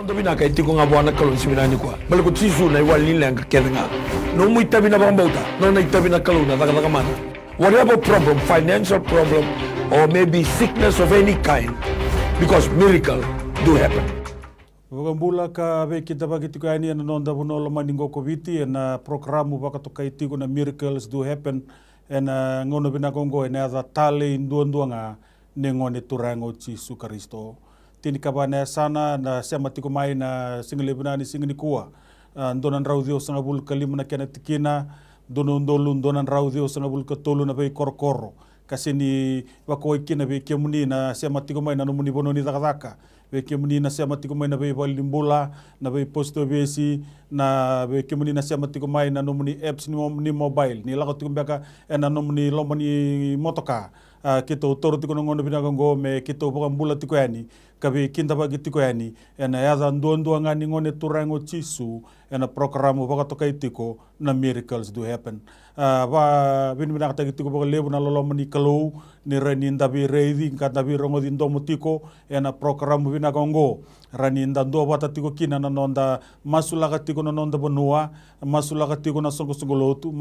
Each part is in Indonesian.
Nonto bina ka itiko nga buana kalon siminani kwa. Bale ko tisu na ang kakete nga. No mo itabi na bang bauta. No na itabi na na taka taka mana. Whatever problem, financial problem, or maybe sickness of any kind, because miracle do happen. Wakambula ka ve kita bagi tika ini na nonda bunolo maningo koviti na programu baka toka itigo na miracles do happen na ngono bina kongo na ada tale induan nga ne ngone turango chi su Kristo. Τι είναι κάποια νέα σάνα; Να σιαματικομάει να συγκλείβουναν η συγνικούα; Δωνάν ραούδιο στο να μπορούν καλύμματα και να τηκείνα; Δωνοντολούν; Δωνάν ραούδιο στο να μπορούν κατόλου να πει κορκόρρο; Κασενι βακούκινα να βικεμούνινα; Να σιαματικομάει να νομούνι βονούνι δαγδάκα; Βικεμούνινα σιαματικο uh, ki tō toro tiko na ngona pina kongo me ki tō poka mbula tiko ani, ka be kintapa ki tiko ani, e na eadha ndua ngani ngone turango chisu, e na programu waka tokai tiko na miracles do happen. Ba bin bina kata tiko boka lebu na lolo mani kalau ni rani ndabi reidi bi rongo ena programu bina ngo rani nda ndo bata tiko kina na nonda masula tiko na nonda bonua masula tiko na songo songo lotu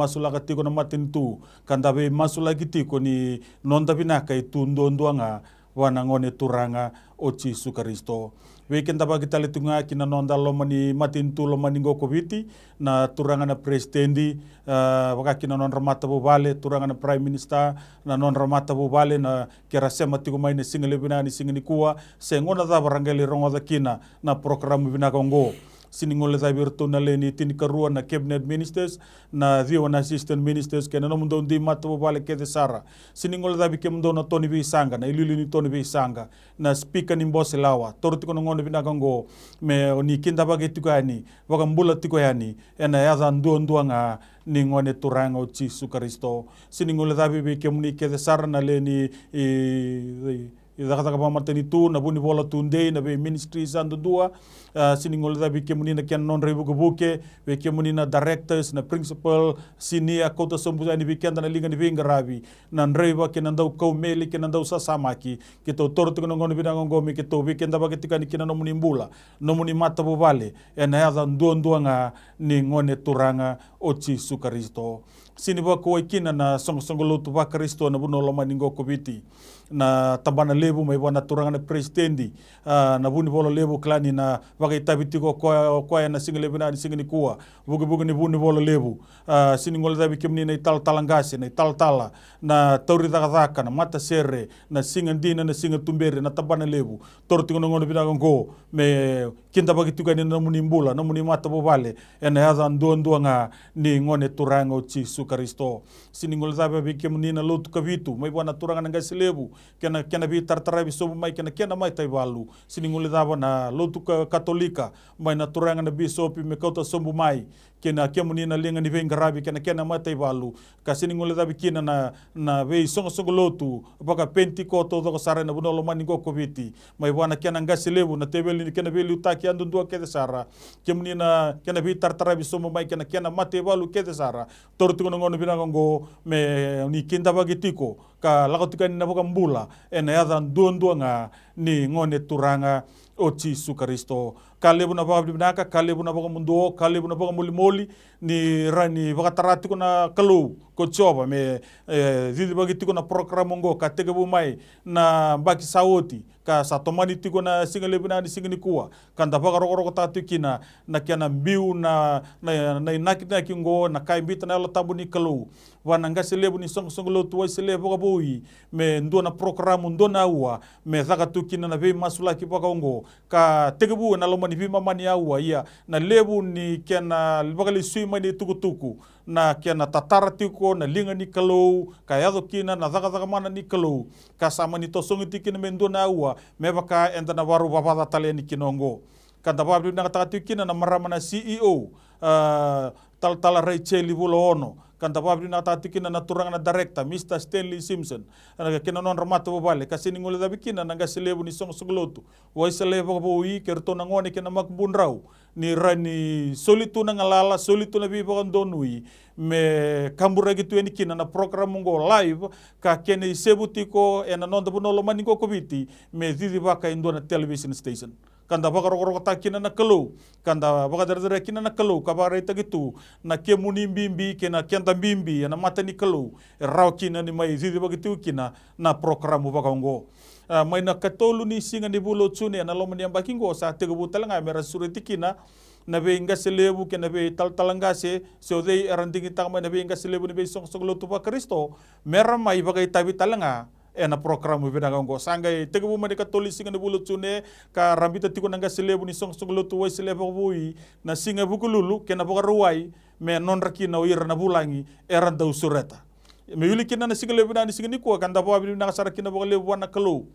tiko na matin tu kanda be masula tiko ni nonda bina kai tu ndo ndo nga wana ngone turanga o Jesu Kristo. wekenda bakitali tunga kina nonda lomani matintu lomani ngoko biti na turangana presidendi uh, eh, waka kina nonra mata bubale turangana prime minister na nonra mata bubale na kera sema tigo maine single bina ni single kuwa sengona da barangeli rongoda kina na programu bina kongo siningolesaiber tonaleni tinikarua na cabinet ministers na thiwa na assistant ministers kena nomdo ndi matabo bale kete sara. Siningolesaibi kemdo na toni bisanga na ililini toni bisanga na speaker ni mbosi lawa. Torotiko nongone binakango me ni kinda bage tukani wakambula tiko yani ena yaza nduo nduo nga ningone turanga uchi su kristo siningolesaibi kemuni kete sara na leni i, i, dakataka pamatani tu na buni bola tunde na be ministry sandu dua uh, sini ngol da bi kemuni na kian non rebu buke be kemuni na directors na principal sini a kota sombu ni bi kian na linga ni bi ngarabi na reba ke na ndau kau meli ke na ndau sa samaki ke to toro tu ngon bi ngon mi ke bi kian da ba ke tika ni kina no muni mbula no mata bo vale e na ya ndu ndu nga ni ngone turanga o Jesu Kristo sini ba ko kina na song song lutu ba Kristo na buno lo maningo kubiti na tabana lebu mai wana turanga na presidendi uh, na buni bolo lebu klani na wakai tabiti ko kwa kwa na singa lebu na singa ni kuwa. Bugi bugi ni buni bolo lebu. Uh, sini ngol tabi kemni na tal talangasi na tal tala na tauri daka na mata sere na singa dina na singa tumbere na tabana lebu. Torti ngono ngono bina ngo me kinta bagi tuka ni na muni mbula na muni mata bobale ena yaza ndo ndo nga ni ngone turanga o Jesu Kristo sini ngol tabi kemni na lutu kavitu mai wana turanga na ngasi lebu kena kena bi tartara bi sobu mai kena kena mai tai walu sini ngule dava na lotu ka katolika mai na turanga na bisopi me kauta sombu mai kena kia muni na linga ni venga rabi kena kena mai tai walu ka sini ngule dava kina na na vei songo songo lotu baka penti ko to do sara na buno lo mani go koviti. Mai wana kena ngasi lebu na tebeli ni kena beli utaki andu ndua kede sara. Kia muni na kena bi tartara bi sombu mai kena kena mate walu kede sara. Tortu ngono ngono binango ngo me ni kinda bagi tiko ka lako tika ni naboka mbula e na yada ndua nga ni ngone turanga o Yesu Kristo. Kalebu na baba binaka kalebu na baba munduo kalebu na baba mulimoli ni rani baka tarati kuna kalu ko choba me eh, zidi bagiti kuna programu ngo kateke bumai na baki saoti ka sa tomani tiko na singeli na ni singini kuwa. Kan dafa garo garo ta tiki na na kia na biu na na na na kita kingo na kai bita na la tabu ni kalu. Wa na nga selebu ni song song lo tuwa selebu ka bui. Me ndo na program ndo na uwa me zaka tuki na na vi masula ki paka ngo ka tegebu na lo mani vi mamani awa ia. Na lebu ni kia na libaka li sui mani tuku tuku na kia na tatara tiko na linga ni kalau ka yado kina na thaka thaka mana ni kalau ka sama ni tosongi tiki na mendo na ua me baka enda na waru babada tale ni kinongo. Kanta babi na kata kina na marama na CEO uh, tal tala Rachel Ibulo ono. Kanta babi na kata kina na turanga na director Mr. Stanley Simpson. Ana kina non ramata bo bale kasi ni ngole dabi kina na gasilebu ni song soglotu wai selebu bo wi kerto na ngone kina makbunrau ni rani solitu na ngalala solitu na bibo kan donui me kambura gitu eni kina na program ngo live ka kene sebuti ko ena nonda bu nolo mani kobiti me didi baka indona television station. Kanda baka roko roko kina na kelo kanda baka dara kina na kelo ka bara ita gitu na kemuni bimbi mbimbi kena kenda bimbi ena mata ni kelo rau kina ni mai didi baka tu kina na program baka ngo. Mai na katolu ni singa ni bulo tsune na lomani ang bakingo sa tiga butalanga mera suriti kina na be inga selebu ke na be tal talanga se se odei arandingi tama na be inga selebu ni be song song lo tupa Kristo mera mai bagai tabi talanga ena program bi daga ngo. Sanga e tegu mani singa ne bulu tune ka rambita tiko nanga selebu ni song song lotu wai selebu bui na singa buku lulu ke na boka ruai me non raki na uira na bulangi era da usureta me yuli kina na singa lebu na ni singa ni ko kan da bo abi na sara kina boka lebu wana kalu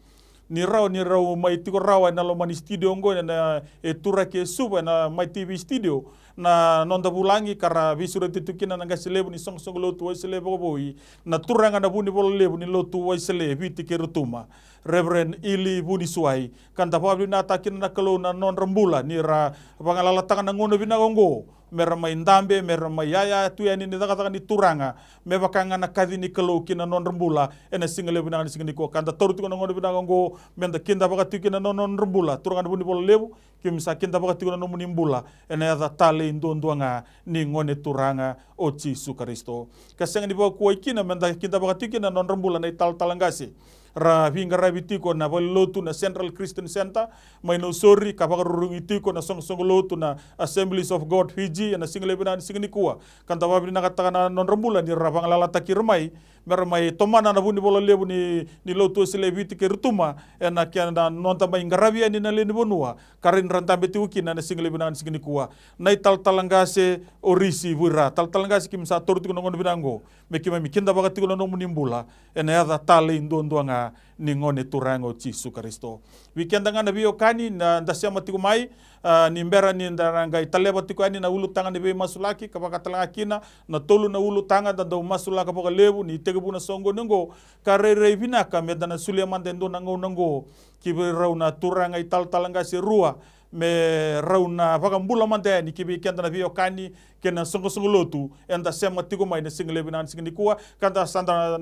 ni rau ni rau mai tiko rau na lo mani studio ngo na e tura ke suba na mai TV studio. Na nonda bulangi kara visura titukina na lebu ni song song lotu wai selebu boi. Na turanga na buni bolo lebu ni lotu wai selebu viti ke rutuma. Reverend Ili Buni Suai kan ta pabli na takin na kalau na non rembula ni ra pangalala tangan na ngono bina gongo mera mai ndambe mera yaya tu yani ni taka ni turanga. Me bakanga na kadi ni kalau kina non rembula ena singale bina ni singani ko kan ta toru tu na ngono bina gongo menda kinda bakati kina non non rembula turanga buni bolo lebu kim sa kinda bakati kina non muni mbula. Ena ya tale indondoanga ni ngone turanga. O Jesu Kristo kasanga ni ba kuai kina menda kinda bakati kina non rembula na tal talangasi ra vinga ra bitiko na lotu na Central Christian Center mai no sorry ka pakarurung itiko na song song lotu na Assemblies of God Fiji na single bina singni kuwa kan tawa bina kata na non rembula ni ra pangalala takirmai mer mai tomana na buni bolo lebu ni ni lotu sile biti ke rutuma ena kia na non tamai ngaravia ni na leni bonua. Karin ranta beti uki na single bina singni kuwa nai tal talangase orisi vura tal talangase kim sa tortu no ngono binango. Me kima mi kinda bagati ko no munimbula ena ya tale indo nga ni ngone turango Jesu Kristo. Weekend nga nabi okani na ndasya matiko mai uh, ni mbera ni ndaranga italeba ani na ulu tanga ni masulaki kapaka talanga kina na tolu na ulu tanga da do masulaka poka lebu ni tegebu na songo nengo kare rei vinaka medana suleman dendo nango nango kibe na turanga ital talanga se rua me rauna vaga mbula mande ni kibi kenda na vio kani kena songo songo lotu enda sema tigo mai na single lebi nan kuwa kanda sanda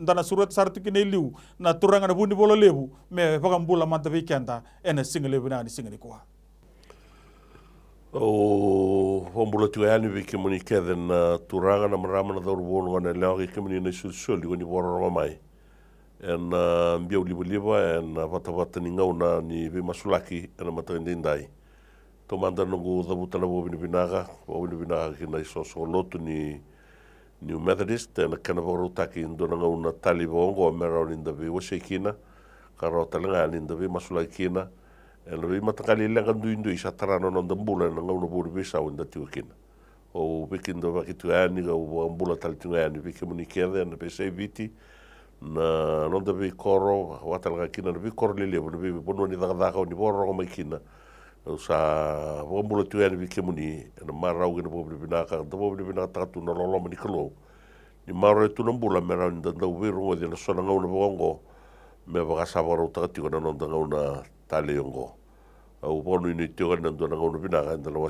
ndana surat sarti kine liu na turanga na buni bolo lebu me vaga mbula mande vi kenda ena single lebi nan single kuwa o hombolo tu ani vi ke moni keden na turanga na maramana da urbono na leo ke moni na sul sul ni bora mai. en uh, mbio libo libo en uh, vata ni ngau ni vi masulaki en mata ni to manda no go da buta na bobi binaga bobi ki na iso so lotu ni new methodist en uh, kana voru taki tali bo ngo mera ni nda vi wose kina karo tala nga ni vi masulaki kina. En vi mata kali le ga ndu ndu isa tarano na mbula na ngau na bobi vi sa kina. O vikindo vakitu ani ga mbula tali tunga ani vikimunikeve na pesa viti. να νόντα βι κόρο, όταν λέγα κίνα, να βι κόρο λίλια, να βι πόνο νι δαγδάγα, νι πόρο ρόγω με κίνα. Σα βόγω μπούλα τιού να μάρα ούγε να να πόβλη βινάκα του να λόλο με νικλό. Νι μάρο ρε του να μπούλα μέρα, νι τα ντα ουβί ρούγω, διένα σώνα γαού να βγόγω, με βγά σάβαρο τάκα τίγω να νόντα γαού να τα λέει ογκό. Αγού πόνο είναι τίγω να ντα γαού να βινάκα, να λόγω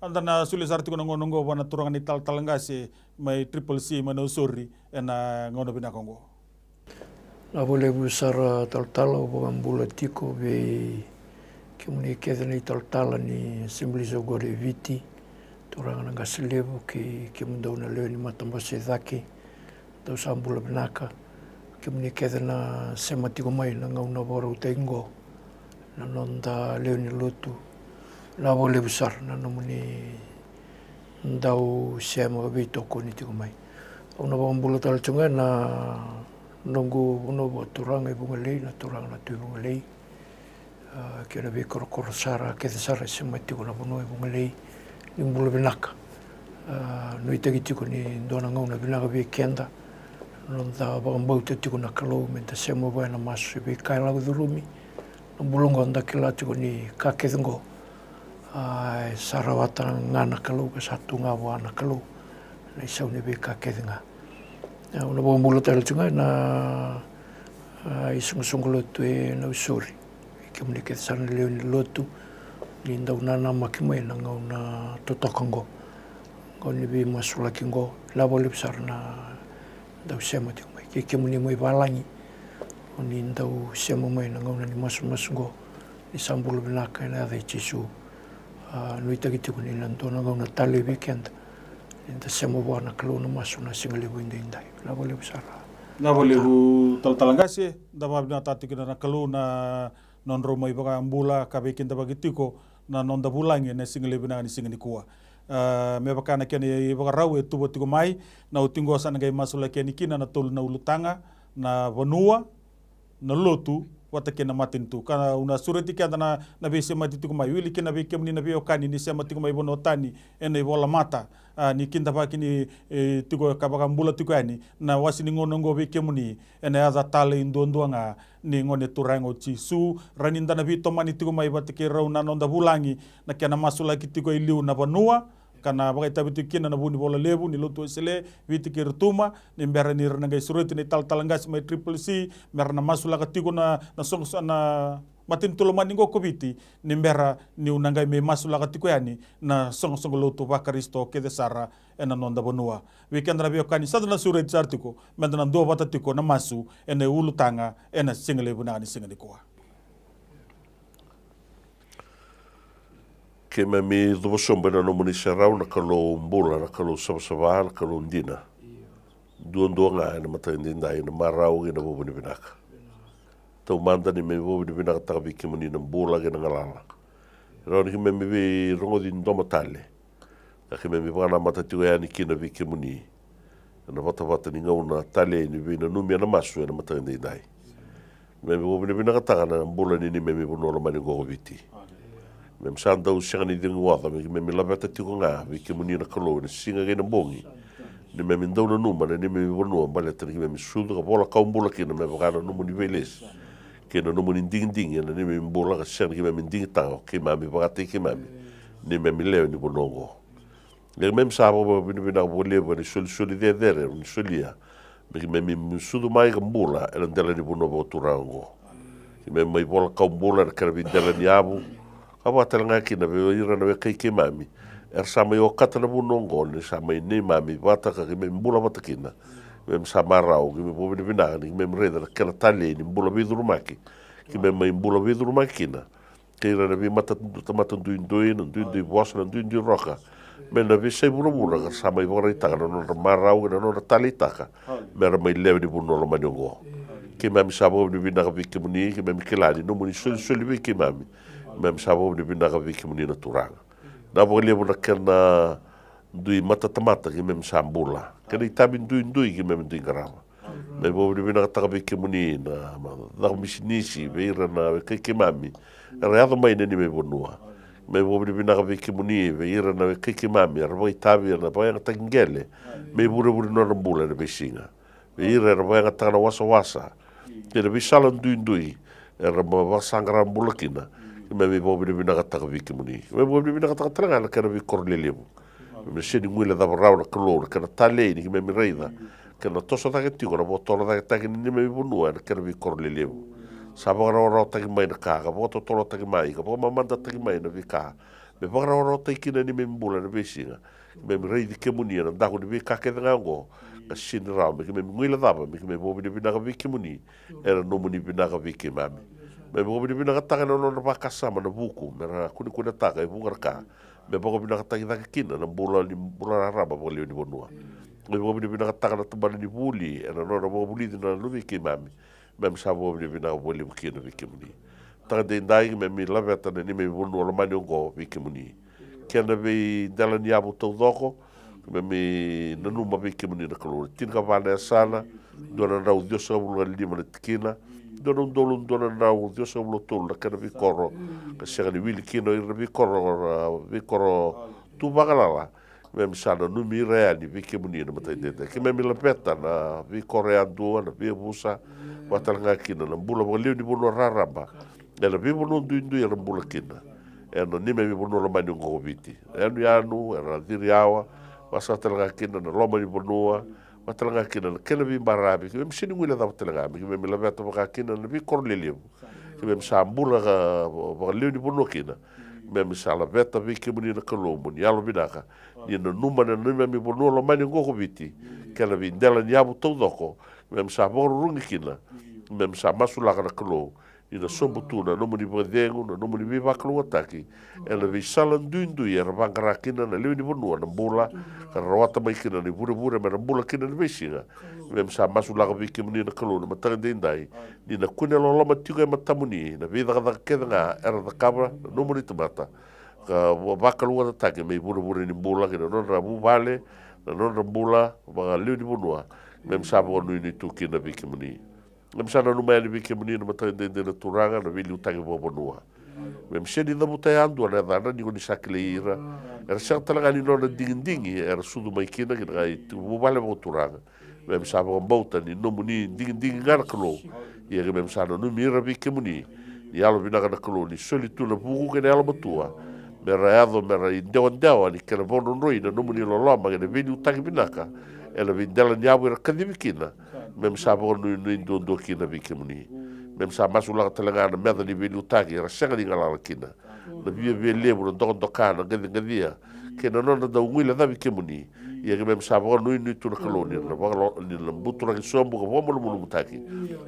antana suli sarti kono ngono ngo wana turanga ni tal talangase mai triple C mana usuri ena ngono bina kongo na vole bu sara tal tala o bula tiko ve ke muni ke ni tal tala ni assembly so gore viti. Turanga nga selebu ke ke mundo na le ni matamba se dake tau sambula binaka ke muni ke na sema tiko mai na ngauna bora utengo na nonda le ni la vole besar na no muni ndau se mo bi to ko ni tiko mai. Ona ba mbula tal chunga na nongu uno bo turanga i bunga lei na turanga na tu bunga lei. Na bi kor kor sara ke sara se mai tiko na bunga i bunga lei. Ni mbula binaka no i tagi tiko ni ndona ngau na binaka bi kenda. No da ba mbau te tiko na kalau me te se mo ba na masu bi kai la durumi. No bulunga nda kila tiko ni ka ke ngo ai sarawata ngana kalu ka satu nga wana kalu. Na isau ni be ka ke nga una bo mulo tel chunga na ai sung sung lo tu e na usuri. Ke mni ke san le lotu ni nda una na makimai na nga una totokango ko ni bi masula kingo la bo lipsar na da usema ti mai ke ke muni mai walangi o ni ndau se mo mai na ngona ni masu ni sambulu na dai chisu luitagi tikuni lantuana gauna tali weekend. Inta semo wana kaluna masuna singalebu inda indai lavolebu sara lavolebu taltalangasi dababna tatikina na kaluna non romo ibaka ambula ka kabekin dabagitiko na non dabulangi na singalebu na ni singani kuwa me baka na kene baka rau e tubo tiko mai. Na utingo sana gai masula kene kina na tolu na ulutanga na vanua na lotu wata kena matin tu. Kana una surati kia na na be se mati tuku mai. Wili kena be kemni na be okani ni se mati mai bono tani ene bola mata. Ni kinta pa kini e, tuku ka baka mbula tuku ani na wasi ni ngono ngo be kemni ene aza tale indo ndo nga ni ngone turango chi su raninda na be to mani tuku mai wata ke rauna nonda bulangi na kena masula ki tuku iliu na banua kana bagai tabi tu kina na buni bola lebu ni lutu sele viti ki rutuma ni mbera ni rana gai suruti ni tal talangas mai triple C mbera na masula ka tigo na na song na matin tulo mani ngo kobiti ni mbera ni unangai me masula ka tigo yani na song song lutu ba karisto ke sara ena nonda bonua. Weekend rabi okani sadana suret sartiko mendana do bata tiko na masu ene ulu tanga ena single bu na ni single ko ke me mi dhuwa sombe na no muni sarau na kalo mbula na kalo sabasava na kalo ndina dua dua nga ina mata ndinda ina marau ina bobo ni binaka tau manda ni me bobo ni binaka taka biki muni na mbula gina ngalala. Rao ni me mi vi rongo di ndoma tale. Na ke me mi wana mata ya ni kina muni na vata vata ni na tale ni vi na numi na masu ina mata ndinda me mi bobo ni binaka taka na ni ni me bono mani gogo viti me msan dau singa ni dingu wata me me me labata tiko nga me ke muni na kalo singa ge na bongi ni me min dau na numa ni me me wonu ambale tani me sudu ka bola ka umbula ki na me wakana numu ni veles ke na numu ni ding ding na ni me mbola ka singa ki me me ding tao ki ma me wakate ki ma me ni me leo ni bonongo le me msa bo bo ni bina bo leo ni soli soli de dere ni solia me me me sudu mai ka mbula e ndela ni bonobo turango me me bola ka umbula ka bi dela ni abu Kawa tala ngā kina pe ira na kai ke mami. Er sa mai o kata na muno ngone, sa nei mami, Wataka ki me mbula mata kina. Me msa marau, ki me pōmini vinagani, ki me mreda na kela tali ni mbula viduru maki. Ki me mai mbula viduru maki kina. Ke ira na vi tamata nduin nduin, nduin nduin wasana, nduin nduin roka. Me na vi sei mula mula, ka sa mai wara itaka, na nora marau, na nora tali itaka. Me ra mai lewe ni muno lo mani ongo. Ke mami sa mōmini vinagani, ki muni, ki mami kelani, no muni suli suli vi mami. Mm. Sabo ni bina ka viki muni na turanga na bo le bona kana dui mata tamata ki mem sambula kena tabi dui dui ki mem dui garama me bo ni bina ka viki muni na da misinisi veira na ke ke mami era ado mai ni me bonua me bo ni bina veira na ke ke mami era voi tabi na bo nga tangele me bure bure no rambula na besinga veira era bo nga ma be bob ni bina gata gabi kimuni ma bob ni bina gata gata ngala kana bi korlele mu me sheni ngwila da brau na klo kana tale ni me mi reida kana toso da gati gora bo tolo da gata ni me bu nu ana kana bi korlele mu sabo gara ora ta mai na ka ga tolo ta mai ga bo ma manda mai na bi ka me bo gara ora ta kina ni me mbula na be singa me mi kimuni na da ni bi ka ke ngo a sin rau me me ngwila da ba me bina gabi kimuni era no muni bina gabi kimami me bo bini bina katanga no no ba kasama na buku me ra kuni kuni taka e bunga ka me bo bina katanga da kina na bula ni bula raba bo le ni bonua me bo bini bina katanga na tumba ni buli e na no bo buli na luvi ki mami me sa bo bini bina bo le ki na viki muni taka de ndai me mi lave ta ni me bonua lo mani ngo viki muni kena ve dala ni abu tau doko me mi nanu ma viki muni na kalori tin ka vale sana dona rau diosa bulu lima na tikina dona dolo dona na o dio sa ulo tolo ka vi koro ka se ni wili kino i vi koro vi koro tu bagalala me mi sana nu mi rea ni vi kemuni na mata ide ke me mi la peta na vi kore ando na vi busa watal nga kino na bula bo liu ni bulu raramba e la vi bulu ndu ndu era bula kina e no ni me mi bulu lo mani ngo viti e no ya nu era diri awa wasa tal nga kino na lo mani bulu ma talanga kina kena vi barabi ki mem sini ngula da talanga mi mem la veta ba kina na vi kor le liu ki mem sa mbula ga ba liu ni bono kina mem sa la veta vi ki muni na kalo muni alo bidaka ni na numa na numa mi bono lo mani ngoko viti kena vi ndela ni abu todo ko me sa rungi kina me sa masu laka na kalo ina somutuna nomoni magacegu na nomoni veivakalauataki e le veisala duidui e ravagarakina na leu ni vanua na bula ka raroata mai kina ni vurevure me na bula kina ni veisiga me ma sa masu lagaveiki mani na kalou na matagadeidai nina kuine lolama tiuga e matamuni na veidagacegaga e racakava na nomoni tamata ka vakalua tataki mei vurevure ni bula kina nona rabu vale na nona bula magaleu ni vanua me ma sa vaganuini tukina veiki mani Nga misana numa eni wiki mnina matai ndendele turanga na vili utangi wabonua. Me mseni dha mutai andua na dhana niko ni sakile ira. Era sang talaga ni nona dingindingi era sudu maikina kina gai wubale mo turanga. Me misana ngambauta ni nomu ni dingindingi ngana kalo. Ia ke me misana numira wiki mnina. Ni alo vina kana kalo ni soli tuna buku kene alo matua. Me raeado me rai ndewa ndewa ni kena bono noi na nomu ni loloma kene vili utangi binaka. Ela vindela ni awu era kadimikina. Ela mem sa bo nu nu ndo ndo kina vi kemuni mem sa masu la telanga na meda ni velu tagi ra senga ni ngala kina. Na vi vi le bo ndo ndo kana ngadi ngadia ke na no da ngila da vi kemuni ia ke mem sa bo nu nu tu na koloni na ba ni na butu ra sombo ko mo mo mo taki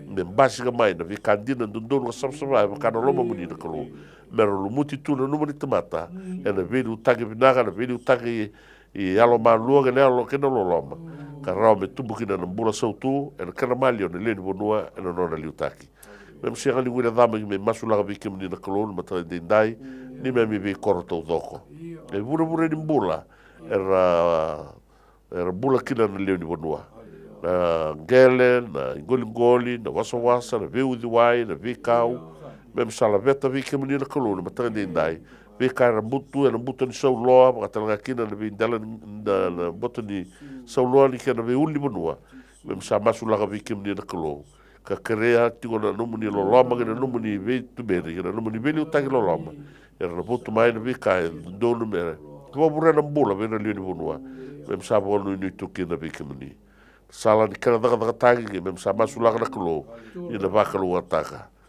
mem basi ga mai na vi kandina ndo ndo na sam sam ba kana lo mo ni na kolo mero lu muti tu na numeri tamata. E na velu tagi vinaga na velu tagi i alo malua ke le alo ke no lo loma ka rao me tumbu kina na mbula sautu e na kana mali o na leni bonua e na nona liutaki. Me msi ngali wile dhama ki me masu laga viki mni na kalonu ma tala dindai ni me mi vi koro tau dhoko e vure vure ni mbula e ra e ra mbula kina na leni bonua. Na ngele na ngoli ngoli na wasa wasa na viu diwai na vi kau. Me msala veta viki mni na kalonu ma tala dindai pe ka ra butu na butu ni sau loa ka tala kina na vindala na na butu ni sau loa ni kana ve uli bonua me sa masu la vi kim ni na kolo ka krea ti ona no muni lo loa ma na no muni ve tu be na ve ni lo loa ma era na butu mai na vi ka do no me ko bura na bula ve na li ni bonua me sa bo no ni tu kina vi kim ni sala ni kana daga daga tangi me sa masu la na kolo ni na va kalo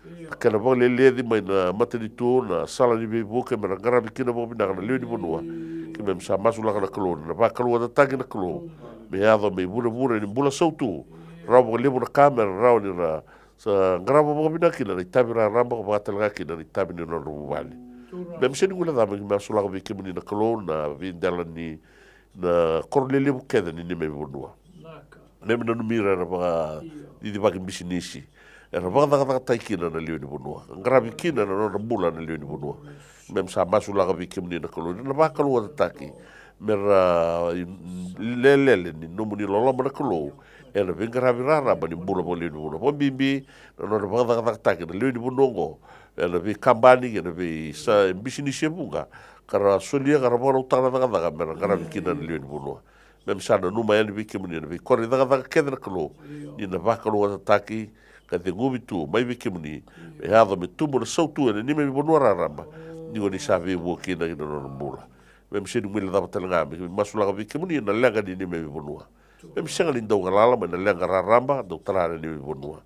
Akela mo le le di mai na mata ni tu na sala ni bibu ke mera ngara bikina mo bina kana leo ni monua. Ke mem sa masula kana kalona na pa kalua ta tangi na kalua. Me ado me bula bula ni bula sautu. Rau mo le mo na kamera rau ni na sa ngara mo mo bina kina ni tabi ra ramba ko bata laga kina ni tabi ni na rumu wale. Mem se ni gula dama ni masula ka bikina ni na kalona vindela ni na korlele mo keda ni ni me monua. Mem na numira na mga didi bakin bisinisi. Mem e ra vada vada tai kina na liu ni bonua ngravi kina na na bula na liu ni mem sa masu la ga vikim ni na kolo na ba kalo ta taki me ra le le le ni no muni lo lo na kolo e na venga ra vira ra ba ni bula bo liu ni bonua bo bimbi na na vada vada taki na liu ni bonua go e na vi kambani e na vi sa bisini sebunga kara solia kara bo ra utara daga daga me ra ngravi kina na liu ni bonua mem sa na numa e na ni na vi kori daga daga kedra kolo ni na va kalo ta taki ka te ngubi tu mai wiki muni. E hada me tumu na sau tu e ni me bonua raramba ni o sa ve wo ki na ina nona mula me mse ni mwile dapa tala ngami me masu laga wiki muni na lenga ni ni me bonua. Me mse ngali ndau galala me na lenga raramba ndau tarara ni me bonua.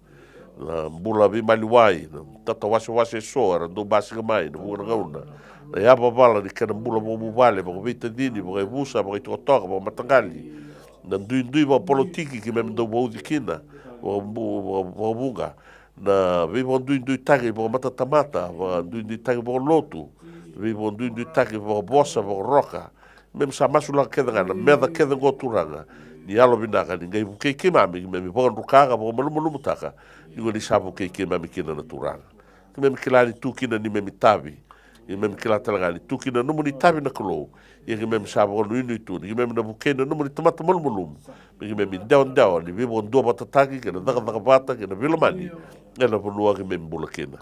Na mbula vi mali wai na tata wase wase so era ndo basi ga mai na buona gauna. Na ya bala ni kana mbula mo mo vale mo vita dini mo vusa mo to to mo matangali. Na ndui ndui mo politiki ki me ndo wo dikina o munga na vi mo ndu ndu tangi mo mata tamata va du ndu tangi mo lotu vi mo ndu ndu tangi mo bosa mo roka mem sa masula keda kana meda keda go turanga. Ni alo bina kana ngai buke ke mami me mi pon rukaga mo mo mo mutaka ni go ni sa buke ke mami kina na turanga. Ke mem kilani tu kina ni me mitavi i mem kila talaga ni tu kina no ni tavi na kolo i ke mem ni tu ni mem na bukena no ni tamata malu malu mi me mi ndao ndao ni vivo ndo bata taki ke na daga daga bata ke na vilomani e na ponua ke me mbula kena.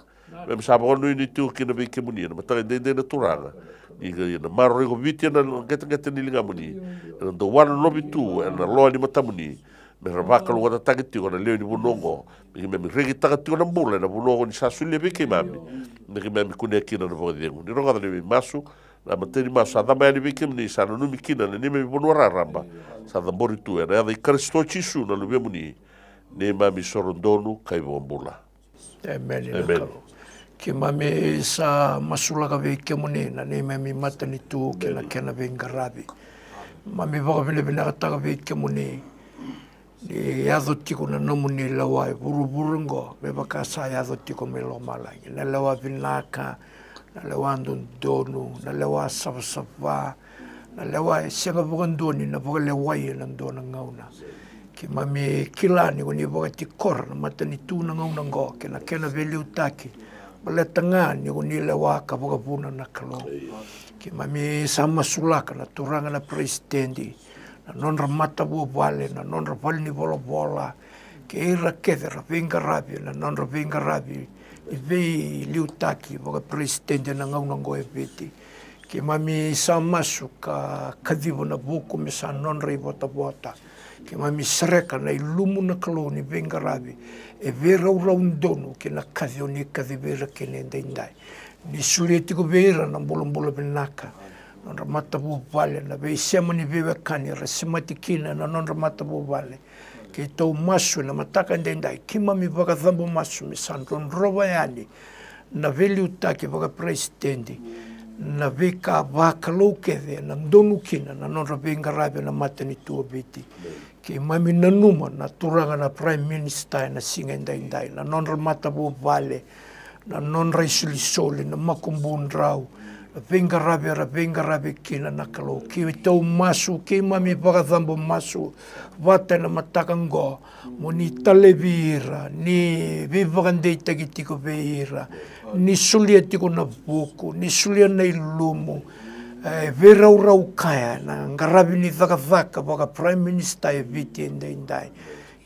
Me sa ba no ni tu ke na be ke muni na mata de de na turanga ni ke na maro ko viti na ke te ke te ni linga muni. Na do wan no bitu e na lo ni mata muni me ra ba kalu wata taki ti na leo ni bunongo mi me mi regi taka ti na mbula na bunongo ni sa sule be ke mami me ke me mi kune kina na vo de ni ronga ni masu na materi ma sa dama ni bikim ni sa no mi kina ni me bonu ramba sa da bori tu era da kristo chisu na lu muni ne ma mi sorondonu kai bombula amen amen ke mame sa masula ka ve ke muni na ne me mi mata ni tu ke na ke na ve ngarabi mame ba vile vile ka ta ve ke muni ado tiko na nomu ni lawa e buru buru ngo me baka sa ado tiko me lo malangi na lawa vinaka na lawa ndondonu na lawa sapa na lawa e senga bukan doni na bukan lawa ye na ndona ngauna ki mami kilani ko ni bukan tikor na mata tu na ngauna ngo ke na kena veli utaki bale tanga ni ko ni lawa ka bukan puna na kalo ki mami sama sulaka na turanga na presidendi non rammatta può non rapalli ni pola pola, che è racchetta, rapenga rapi, non rapenga rapi, e poi li utacchi, perché presidente non ha un goepeti, che ma sa massu, che cadivo na buco, mi sa non ribota vuota, che ma sreca na illumu cloni, caloni, venga rapi, e vera ura un dono, che na cadione cadivera che ne indai. Ni suretico vera, non bolo bolo. nondra vale na ve isia maniveve akany rasy matikina na nondra matavovavaly ke tao maso na mataka andainday kima mivaka zambo maso misandrondrova yani na ve liutaki vaka presidendi na ve kavaka loukeve na donukina na nondra veigaravia na matani tua viti ke mami nanuma na turanga na prime minister na singa indainday na nondra vale na non nondra isolisoli na makumbundrau rau venga rabe ra venga rabe kina na kalo ki tau masu ki mami baka thambo masu vata na matakango mo ni talevira ni vivakandei tagi tiko veira ni sulia tiko na buku ni sulia na ilumu eh, vera urau kaya na ngarabi ni thaka thaka baka prime minister e viti endai endai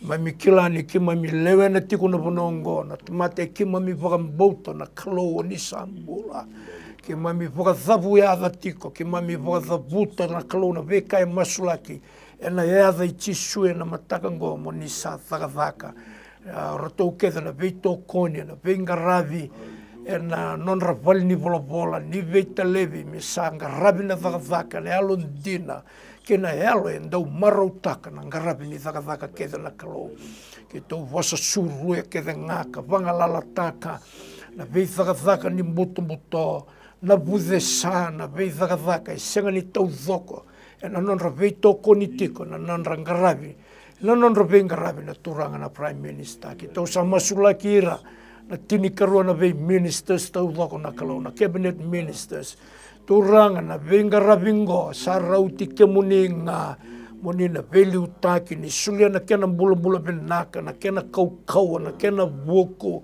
mami kilani ki mami lewe na tiko na bonongo na tamate ki mami baka mbauta na kalo ni sambula ke mami whakathapu e atha tiko, ke mami whakathaputa na kalona veka e masulaki, e na e atha i tisu e na matakango mo ni sa thakathaka. Uh, ratou ketha na veito kone, na venga ravi, e na non rapali ni vola vola, ni veita levi, me sa ngaravi na thakathaka, ne alo dina, ke na e alo e ndau marau taka na ngaravi ni thakathaka ketha na kalou. Ke tau wasa suru e ketha ngaka, vangalala taka, na vei thakathaka ni mbuto mbuto, na bude sa na i senga ni tau thoko e na non ra vei toko ni tiko na non ra ngaravi na non ra vei ngaravi na turanga na prime minister. Ki tau sa masula ki na tini karua na vei ministers tau thoko na kalau na cabinet ministers. Turanga na vei ngaravi ngo sa rauti ke muni nga muni na veli utaki ni sulia na kena bula bula benaka na kena kau kau na kena vuku o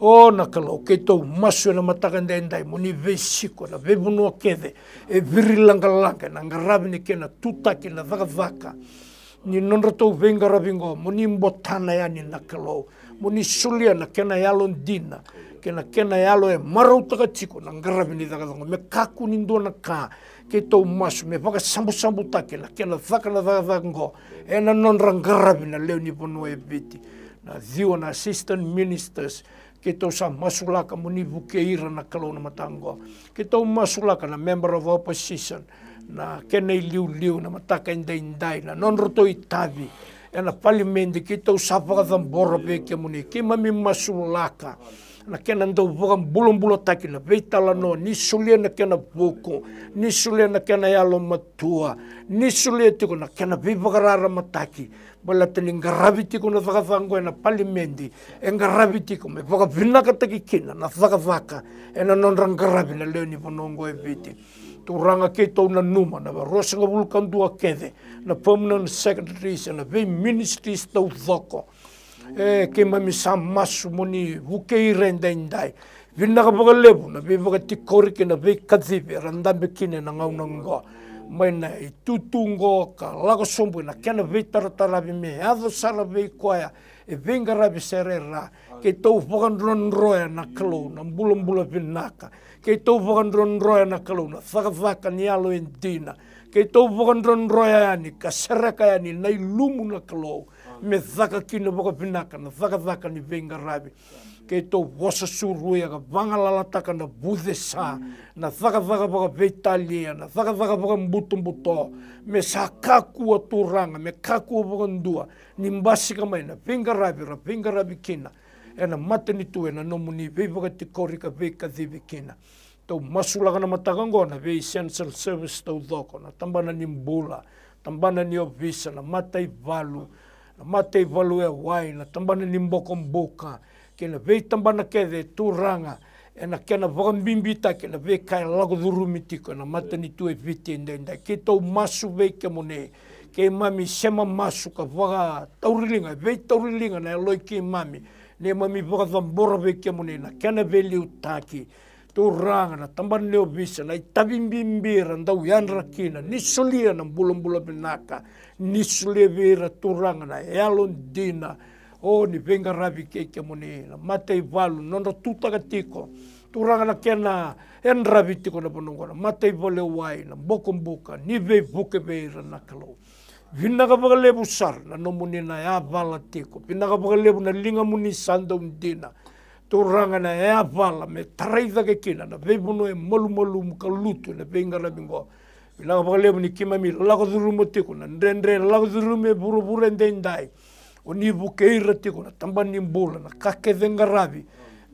na kalau ke tau masu na matakan dendai mo ni ve siko na ve bunu kede. E viri langa langa na ngarabi ni kena tutaki na vaka vaka ni non rato venga rabingo mo ni mbotana ya ni na kalau mo ni sulia na kena yalo dina kena kena yalo e marau taka tiko na vaka vaka me kaku ni ndo na ka ke masu me vaka sambu sambu take na kena vaka na vaka vaka ngo e na non rangarabi na leo ni pono e biti na zio na assistant ministers Kita sa masulaka muni bukeira na kalaw na matango. Kita masulaka na member of opposition na kenay liw-liw na mataka inday-inday na non roto itabi. Yan na palimendi kita usapaka damboro peke muni. Kima mi masulaka. Masulaka. nakena ndau voga bulobulo takina veitalano nisulia nakena vuku nisulia nakena yalo matua nisulia tiko nakena veivagarara mataki bola tani garavi tiko na vakavakua na palimendi e garavi tiko me vakavinaka takikina na vakavaka e na nodra na leo ni vonongo e viti turanga keitou na numa na varosaga vulukadua kece na permanent secretaries na vei ministries tau voko えー、ケマミサンマスモニウケイレンデンダイビナガバガレブナビバガティコリケナビカズビランダビキネナガウナンゴマイナイトゥトゥンゴカラゴソンブナケナビタラタラビメアドサラビコヤエビンガラビセレラケトウフガンロンロヤナクロナブルンブルビナカケトウフガンロンロヤナクロナファガファカニアロインディナケトウフガンロンロヤニカセレカヤニナイルムナクロナ me thaka kina waka pinaka na thaka thaka ni venga rabi ke tō wasa surui aga wangalala taka na bude sa na thaka thaka waka veitalia na thaka thaka waka mbuto mbuto me sa kakua turanga me kakua waka ndua ni mbasika mai na venga rabi ra venga rabi kina e na mata ni tu e na nomu ni vei waka te korika vei ka dhivi kina tau masulaka na matakangona vei essential service tau dhoko na tambana ni mbula tambana ni obisa na matai valu na matei valu e wai na tambana ni mboko mboka ke na vei tambana ke de turanga e na kena wakambimbi ke na vei kai lago dhurumi tiko na mata ni tu e viti ndai ndai. ke tau masu vei ke mone ke mami sema masu ka waka taurilinga vei taurilinga na eloi ke mami ne mami waka dhambora vei ke mone na kena vei liu taki turangan at tamban leobisan ay tabimbimbira daw yan rakina nisulia ng bulong-bulong pinaka nisulibira turangan ay alon dina o ni venga rabi keke mo ni matay valo nono tutagatiko turangan na kena en rabi tiko na bunungona matay vale wai na bokumbuka ni vei buke beira na kalaw Pinakapagalebu sar na nomuni na ya balatiko. Pinakapagalebu na linga muni sandaw dina. toranga na e apala me taraitha ke kina na veipono e malumalu muka lutu na veingara bingoa vilaka pakalemu ni kima mila lako zurumo tiko na ndrendre lako zurumo e burubure ndeindai o ni vukeira tiko na tambani mbula na kake vengaravi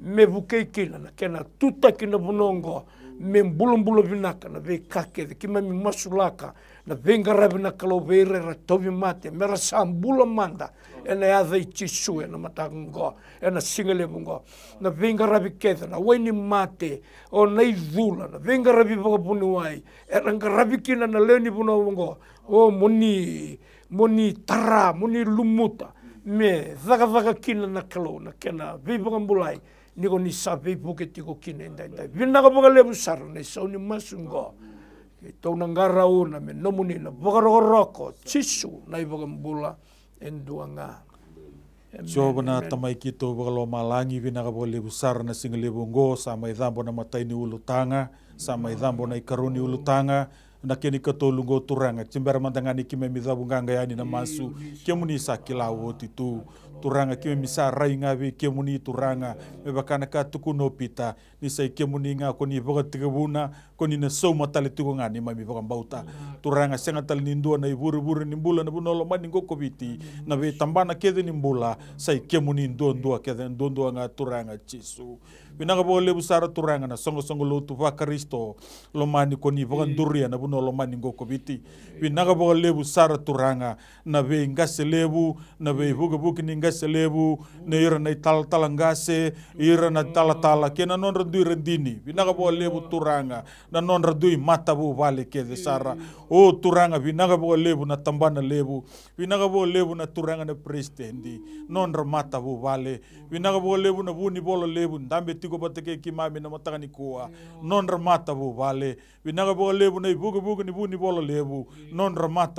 me vukei kina na kena tuta kina vunongoa me mbulumbulo vinaka na veikake kima mi masulaka na vinga reve na kaloveira ra tovi mate me ra sambula manda e na yadha itisu e na matagungo e na singalevungo na vinga ravi ketha na waini mate o na zula. na vinga ravi vakapuni wai e ranga ravi kina na leni vunavungo o moni moni tara moni lumuta me thakthaka kina na kalo na kena vivakambulai niko ni sa vivuke tiko kina indai indai vinaka vakalevu sara na isauni masungo mm -hmm. e taunangara una me nomuni na vagarogoroko chisu na ivagambula enduanga Siapa na tamai kito bagalo malangi vina ka bagale besar na singale bongo sama idambo na matai ni ulu tanga sama idambo na ikaruni ulu tanga keni kato lungo turanga. Cimbara mantangani kime midhabu nganga yani na masu. Kemuni sa kilau tu. Turanga kime misa rai ngavi kemuni turanga. Me bakana ka tuku no pita. Ni sai kemuni nga koni boga tigabuna koni na so matale tuku ngani mami boga bauta turanga senga tal nindua na iburu buru nimbula na bunolo mani ngoko biti na ve tambana kede nimbula sai kemuni ndua ndua kede ndua ndua nga turanga chisu Vinanga bo lebu sara turanga na songo songo lo tuva karisto lo mani koni boga nduria na buno lo ngoko biti. Vinanga bo lebu turanga na ve ngase lebu na ve buga buki ni ngase lebu na ira na tal tala ngase ira na tala tala kena non rendui rendini. Vinanga bo lebu turanga na non rendui mata bu vale ke de sara. O turanga Vinanga bo lebu na tambana lebu Vinanga bo lebu na turanga na presidendi non mata bu vale Vinanga bo lebu na buni bolo lebu ndambe tiko pateke ki mami na matanga ni kua. Non ramata bu vale. Vinaga bo lebu nei bugu bugu ni buni bolo lebu. Non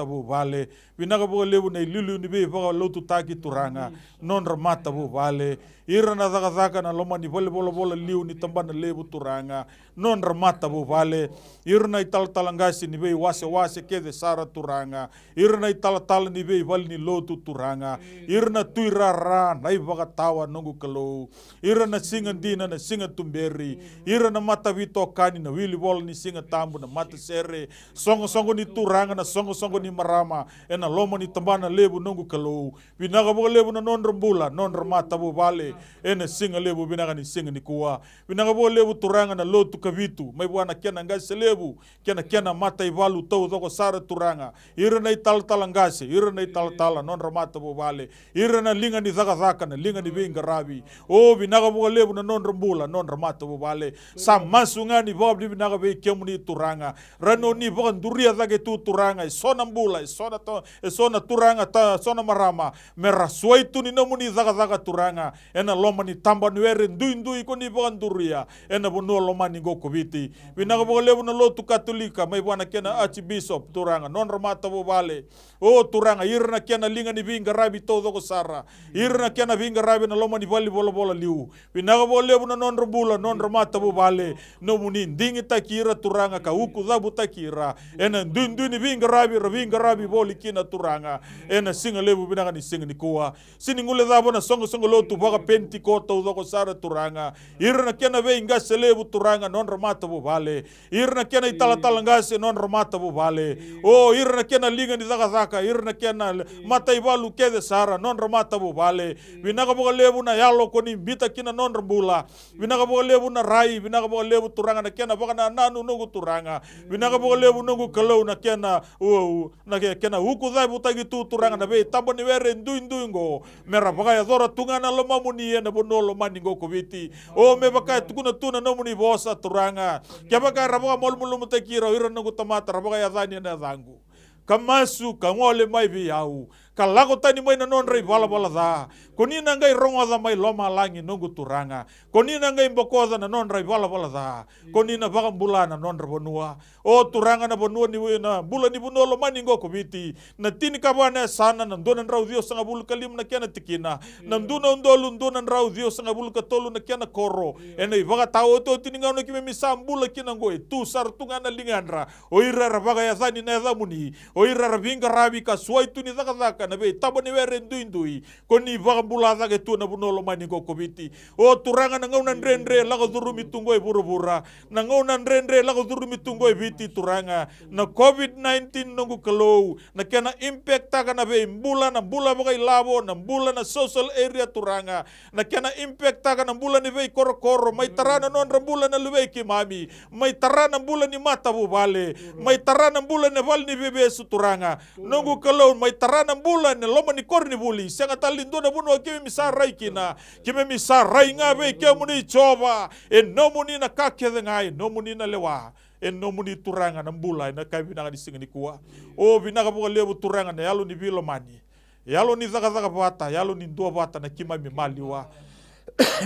bu vale. Vinaga bo lebu nei lulu ni be vaga lotu taki turanga. Non bu vale ira na daga daga na loma ni vole bolo bolo liu ni tambana lebu turanga. Non ramata bu vale. Ira na ital talangasi ni be wase wase kede sara turanga. Ira na ital tal ni be vale ni lotu turanga. Ira na tuira ra na vaga tawa nongu kalau ira na singa dina na singa tumberi. Ira na mata vito kani na wili bol ni singa tambu na mata sere. Songo songo ni turanga na songo songo ni marama. E na loma ni tambana lebu nongu kalau binaga bo lebu na non rambula non ramata bu vale e na singa lebu binaga ni singa ni kuwa. Binaga bo lebu turanga na lotu kavitu. Mai bwana kena ngase lebu kena kena mata ivalu tau toko sara turanga. Ira na ital tala ngase ira na ital tala non ramata bu vale ira na linga ni zaka zaka na linga ni vinga rabi. O binaga bo lebu na non rambula non ramata bu vale sa masunga ni bob ni binaga be kemu ni turanga. Rano ni bo duria zake tu turanga. E sona mbula e sona to e sona turanga ta sona marama. Mera suai tu ni nomu ni zaka zaka turanga ena loma ni tamba ni were ndui ndui ko ni bo duria ena bo no loma ni goko biti binaga bo lebu na lotu katolika mai bwana kena archbishop turanga. Non ramata bu vale. O turanga irna kena linga ni vinga rabi todo ko sara. Irna kena vinga rabi na loma ni vali bola bola liu. Binaga bo lebu na non rambula non ramata bu vale. No muni ndingi takira turanga ka uku zabu takira. Ena ndundu ni vinga rabi ra vinga rabi boli kina turanga. Ena singa lebu binaga ni singa ni kuwa sini ngule na songo songo lotu baka penti kota udoko sara turanga irna kena ve inga selebu turanga non ramata bu vale. Irna kena itala tala ngase non ramata bu vale. O irna kena linga ni zaka zaka irna kena mata ibalu kede sara non ramata bu vale. Binaga boga lebu na yalo koni bita kina non rambula. Binaga boga lebu na rai binaga boga lebu turanga na kena boga na nanu nugu turanga binaga boga levu nungu kalau na kena u na kena uku dai butagi tu turanga na be tambo ni were ndu ndu ngo. Mera baka ya dora tungana lo mamuni ya na bonolo mani go kubiti. O me baka tukuna tuna no muni bosa turanga. Kya baka rabaka mol mulu mutakira ira nungu tamata rabaka ya dhani na dhangu. Kamasu kangole mai bi au Kalago tani mai nanon rei bala bala da. Koni nangai rongo da mai loma langi nungu turanga. Koni nangai mboko da nanon rei bala bala da. Koni na baka bula nanon rei bonua. O turanga na bonua ni na bula ni bonua loma ni ngoko biti. Na tini kabane sana na ndona rau dio sanga bulu kalim na kiana tikina. Na nduna undolu ndona rau dio sanga bulu katolu na kiana koro. Enei baka tau to tini ngau na kime misa mbula kina ngoi. Tu sartungana lingandra. O irara baka ya thani na ya thamuni. O irara vinga rabi ka suai tuni thaka thaka na be tabo ni were ndui ndui koni baka bula zaka tu na bunolo mani ngo kubiti o turanga na ngau na ndrendre laga durumi tungo e buru bura na ngau na ndrendre laga durumi tungo e biti turanga. Na COVID-19 nungu kalau na kena impact taka na be mbula na mbula baka ilabo na mbula na social area turanga. Na kena impact taka na mbula ni be koro koro mai tarana non mbula na luwe ki mami. Mai tarana mbula ni mata bu bale mai tarana mbula ni val ni bebe su turanga. Nungu kalau mai tarana mbula tula ne loma ni korni buli se ngata lindo na buno ke mi sarai kina ke mi sarai nga ve ke muni chova e no muni na ka ke ngai e no muni na lewa. E no muni turanga na mbula e na ka bina ni singa ni kuwa o bina ka bo lebu turanga na yalo ni vilo mani. Yalo ni zaga zaga bata yalo ni ndo bata na kima mi mali wa.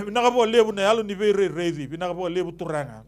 Bina ka bo lebu na yalo ni ve re rezi. Bina ka bo lebu turanga.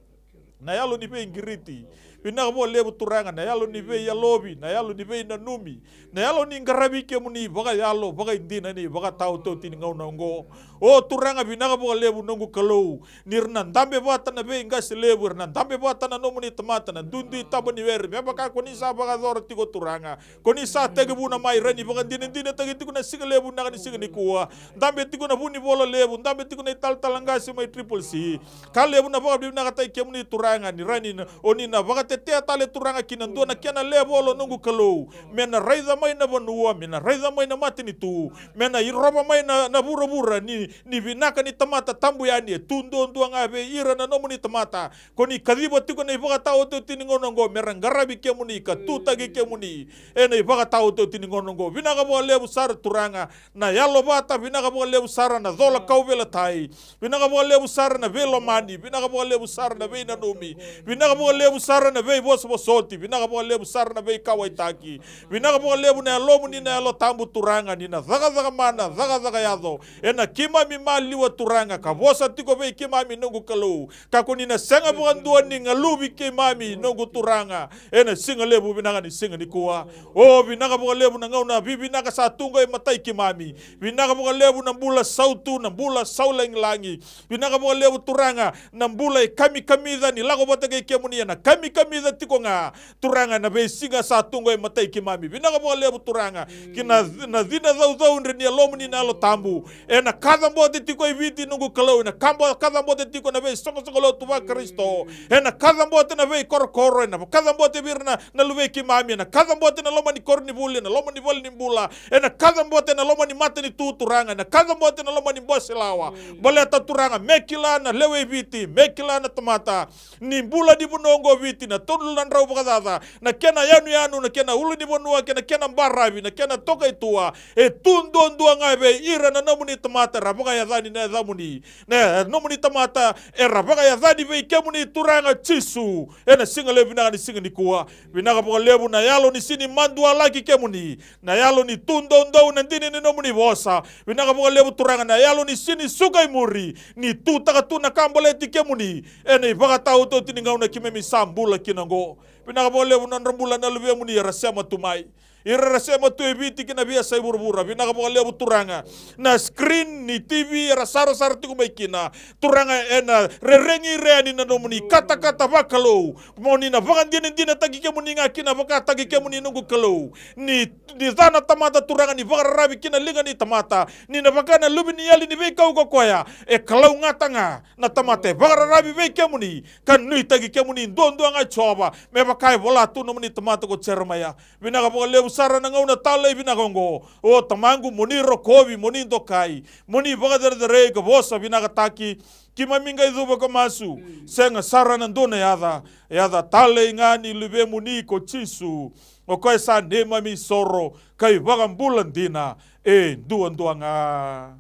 Na yalo ni ve ngiriti. Binanga boka lebu turanga na yalo ni be yalobi na yalo ni be nanumi na yalo ni ngarabi ke muni baka yalo baka indina ni baka tau tau tini ngau na ngo. O turanga binanga boka lebu nongu kalau nirna ndambe bata na be inga se lebu na ndambe bata na nomuni tamata na dundu tabo ni wer me baka koni sa baka zoro tigo turanga. Koni sa tege buna mai rani baka dine dine tege na siga lebu na ni siga ni kuwa ndambe tigo na buni lebu ndambe tigo na tal talanga mai triple c. Kal lebu na baka bina kata kemuni turanga ni rani na oni na baka tete tale turanga kina ndo na kiana lebu lo nongu kalau mena raiza mai na mena raiza mai na tu mena iroba mai na na bura bura ni ni vinaka ni tamata tambu ya ni tundo ndo nga be ira na nomu ni tamata. Koni kadibo tiko na ibaka tao to tini ngono ngo mera ngarabi ke muni ka tuta ge ke muni. E na ibaka tao to tini ngono ngo vinaka lebu turanga na yalo bata vinaka bo lebu sara na zola kau vela tai. Vinaka bo lebu sara na velo mani vinaka bo lebu sara na veina nomi vinaka bo lebu sara na vei boso bosoti vinaka bo lebu sara na vei kawai taki vinaka bo lebu na lomu ni na lo tambu turanga ni na zaga zaga mana zaga zaga yazo. E na kima mi maliwa turanga ka bosa tiko vei kima mi nungu kalau ka kuni na senga bukan dua ni ngalubi kima mi nungu turanga. E na singa lebu vinaka ni singa ni kuwa o bukan lebu na ngau na bibi naka sa tunga e matai kima mi vinaka bukan lebu na bula sautu na bula sauleng langi vinaka bukan lebu turanga na bula e kami kamida ni lago bata ke kemuni na kami kamida tiko nga turanga na vei singa sa tunga e matai kima mi vinaka bukan lebu turanga. Kina na dina zau zau ndreni alomu ni na lo tambu. E na kada mbote tiko i viti nungu kalau na kambo kada mbote tiko na vei songo songo lo tuwa kristo. E na kada mbote na vei koro koro e na kada mbote vir na na luwe ki mami. Na kada mbote na loma ni kor ni buli na loma ni ni bula e na kada mbote na loma ni mate ni tu turanga. Na kada mbote na loma ni bosi lawa. Bole ta turanga. Mekila na lewe viti. Mekila na tomata. Ni bula di bunongo viti na tonu na ndrau bakadada na kena yanu yanu na kena ulu ni bonua kena kena mbarabi na kena toka itua e tundo ndua ngabe ira na namuni tomata rabaka ya dhani na dhamuni na namuni tomata e rabaka ya dhani ve kemuni turanga chisu. E na singa lebu na ni singa ni kuwa vinaka boka lebu na yalo ni sini mandua laki kemuni na yalo ni tundo ndo na ndini ni namuni bosa vinaka boka lebu turanga na yalo ni sini sugai muri. Ni tu taka tu na kambole ti kemuni e na ibaka tau to tini ngau na kimemi sambula kina ngo. Pinakabole unanrambula na luvemu ni yarasema tumai. Ira sema tu ebiti kina bia sai burbura bina ka lebu turanga. Na screen ni TV ra saro saro tu mai kina. Turanga ena rerengi reani na nomuni kata kata bakalo moni na vangan dina dina tagi ke muni nga kina. Baka tagi ke muni nungu kalau ni ni zana tamata turanga ni. Vakara rabi kina linga ni tamata. Ni na baka na lubi ni yali ni bei kau ko koya e kalau ngatanga na tamate vakara rabi bei ke muni kan nui tagi ke muni ndo ndo nga choba. Me baka bola tu nomuni tamata ko cermaya bina ka lebu usara na ngauna tala i vina kongo. O tamangu moni rokovi, moni tokai. Moni baka dere ka bosa vina taki. Ki maminga idhuba ka masu. Senga sara na ndona yada. Yada tala i ngani libe moni ko chisu. O koe sa nema mi soro. Kai baka mbulan dina. E ndua ndua nga.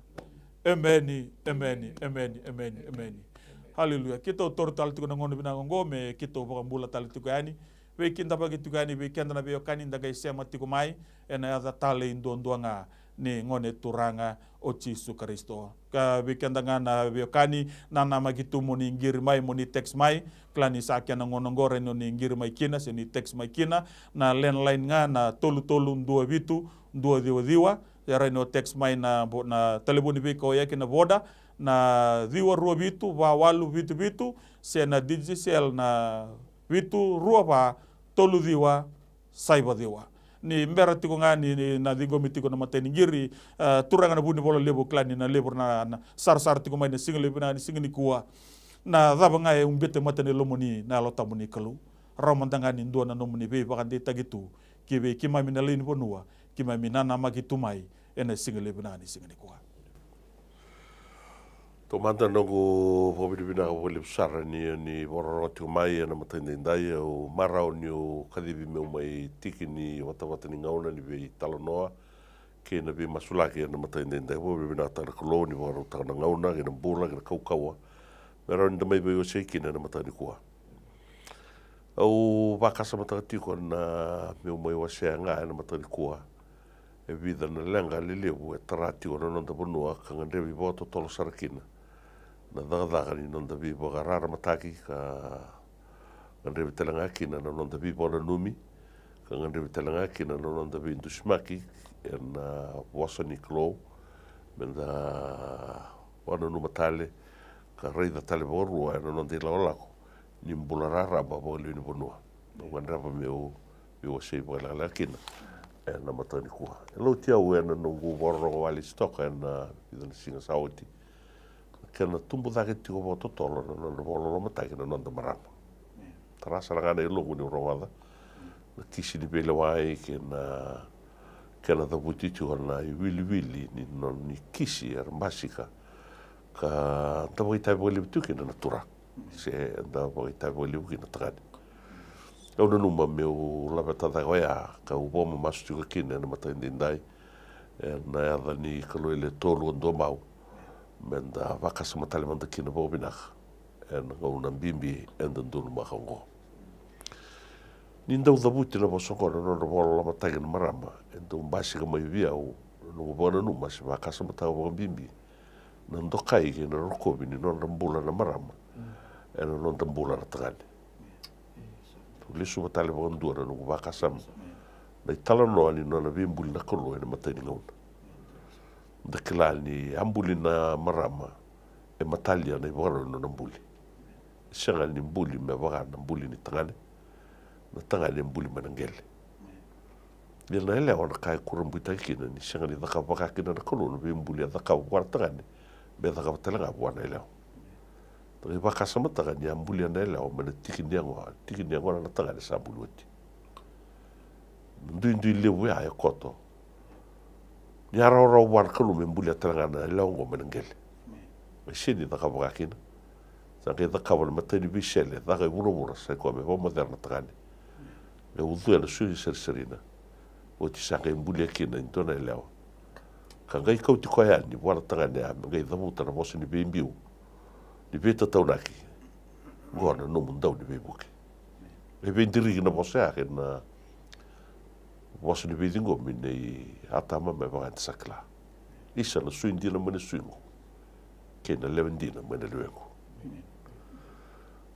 Ameni, ameni, ameni, ameni, ameni. Haleluya. Kita utor tal tuku na ngono bina kongo me kita baka mbula tal tuku yani we kinda bagi tugani kenda na be kani daga isema tiku mai ena ya tale indo nduanga ni ngone turanga o Yesu Kristo. Ka we kenda ngana be kani na na magitu moni ngir mai moni text mai klani sakya na ngono ngore no ni mai kina se ni text mai kina na landline nga na tolu tolu ndua vitu ndua diwa diwa ya no text mai na na telefoni be ko ya kina voda na diwa rua vitu wa walu vitu vitu se na digital na vitu rua pa tolu diwa saiba diwa ni mbera tiko nga ni, ni na dingo mitiko na mateni giri uh, turanga na buni bola lebo klani na lebo na, na sar sar tiko mai na singa lebo na ni kuwa na daba nga e umbete mateni lomo ni na lota muni kalu. Ramantanga ni ndua na nomu ni be bakan de tagitu. Ki be ki mami na lini bonua ki mami na na magi tumai ena singa lebo na ni singa ni kuwa To manta nongo pobiri bina ko le sara ni ni bororo tu mai na matende ndai o marao ni o kadibi me mai tiki ni wata wata ni ngauna ni be talonoa. Ke na be masula ke na matende ndai. Pobiri bina ta ko ni bororo ta na ngauna ke na bula ke na kaukawa mero ni mai be o seiki na matani kua. Au vakasa mata tiko na me mai wa se nga na matani kua. E vida na lenga lelevu e tarati o no nda bonua kanga ndevi boto tolo sarakina. na vagavagani non da vivo garara mataki ka ngandrewe talangaki na non da vivo na numi ka ngandrewe talangaki na non da vivo dushmaki na wasani klo men da wana numa tale ka reida tale borua na non da ila olako ni mbularara ba bo le ni bonua no ngandrewe me o me o sei bo la lakina e na matani kuha e lau tia uena nungu bororo wali stoka e na idana singa sawati e και να τούμπο δάγει τη γοβότο το όλο, να λοβό και να νόντα μράμμα. Ναι. Τώρα σαν να κάνει λόγω η Ρωμάδα, ναι. να τίσει την και να και να δαβουτεί τη γονά, η βίλη βίλη, και τα βοητάει πολύ πιο και να τουρά, σε τα βοητάει πολύ πιο και να τράνει. Όλο νούμα με ο λαβετά δαγωέα, και ο πόμο μας του κοκκίνε, να μετά. menda vaka matali manda kina bobinak ah, en ngaunan bimbi en den dun mahango nin dau da buti na bosongona no na bola lama tagin marama então basi ga mai via o no bona no mas vaka matali bo bimbi nan do kai ke na rokobi ni non rambula na marama en non rambula na tagani lisu matali bo ndura no vaka sam na itala no no na bimbul na kolo en matani ngauna da kilani ambuli na marama e matalia na ivagaro no na mbuli shanga ni mbuli me vaga e na e e mbuli ni tangale na tangale mbuli manangele ya na ele ona kai kurambu takina ni shanga ni daka vaga kina na kolo no mbuli ya daka war tangane me daka talanga bwana ele Tapi baka sama tangan yang bulia nela o mana tikin dia ngwa, tikin dia na tangan lewe koto. yararau warkanu membulya tanagana ilaungo menengele. Meshini dakavakakina sangai dakava na matelevishele dagai vuravura saikoame vamoderna tagani le uzu ena sui sarisarina oti sangai mbulya kina intona eleaua kagai kautikoayani vuala tagani ame gai cavuta na vosi ni vei biu ni vei tataunaki gona numudau ni vei vuki e vei dirigi na vose ake na wasulu vicingo mina i atama mai vagani sakla isa la suin dina mani suingo ke na leven dina mani luengo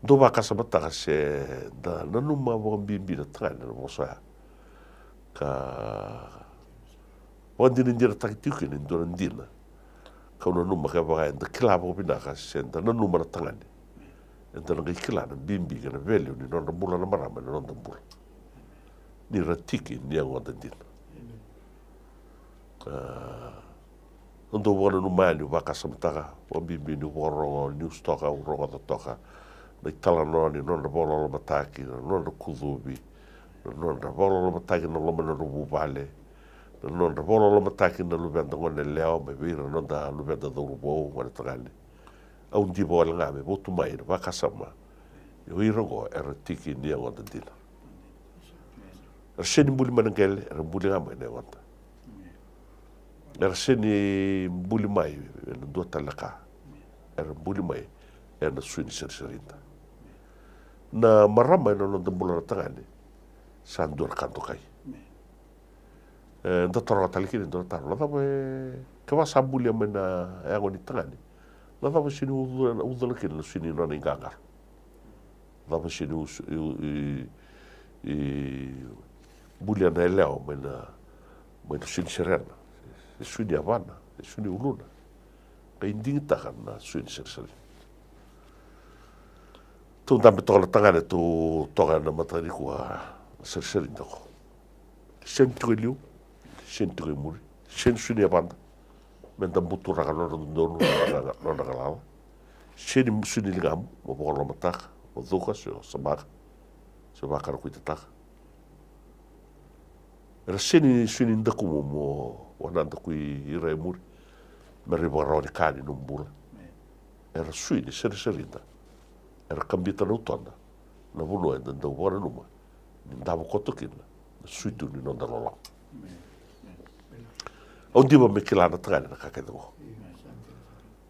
do ba kasa bataka se da nanu ma vagan bimbi na tangai na wasoya ka vagan dina ndira takitiuki na ndona ndina ka una numa ka vagai da kila vago pinaka se da nanu ma na tangani da na ngai kila na bimbi ka na vele ni nona mula na marama ni nona mula niratikin yang wadatin. Ndo wana no mani waka samtaka, wabimbi ni warongo, ni ustoka, urongo ta toka, na italanoni, non na bola lo taki, non na kudubi, non na bola lo taki na lama na rubu vale, non na bola lama taki na lubenda ngone leo, me vira, non da lubenda da rubu, ngone tagani. Au ndibo ala ngame, botu mai, waka sama, yo irongo, era tiki ni yang wadatina. Seni mbuli manangele er mbuli ngame ne ngonda er seni mbuli mai er do talaka. Er mbuli mai na suini ser serinda na marama ina no dambula tangane san dur kanto kai. Nda toro tali kini ndo taro lada we kawa sambuli amena e ango ni tangani lada we sini udula kini na sini nana ingangar lada we sini i mena mena sini serena e sini avana e sini uluna. Ka na sini serena tu ndambe tola tangane tu toga na matari kua ser seri ndako sen tuge liu sen tuge muri sen suni abanda men da mutu raga no no no no raga la sen suni ligam mo bo lo matak o duka se sabak rasini sini ndaku mo mo wana ndaku i remur meri boroni kani numbula era suini seri serinda era kambita na utonda na vuno enda nda ubora numa. Ndava kotokina na suitu ni nonda lola ondiva me kilana tagani na kakedengo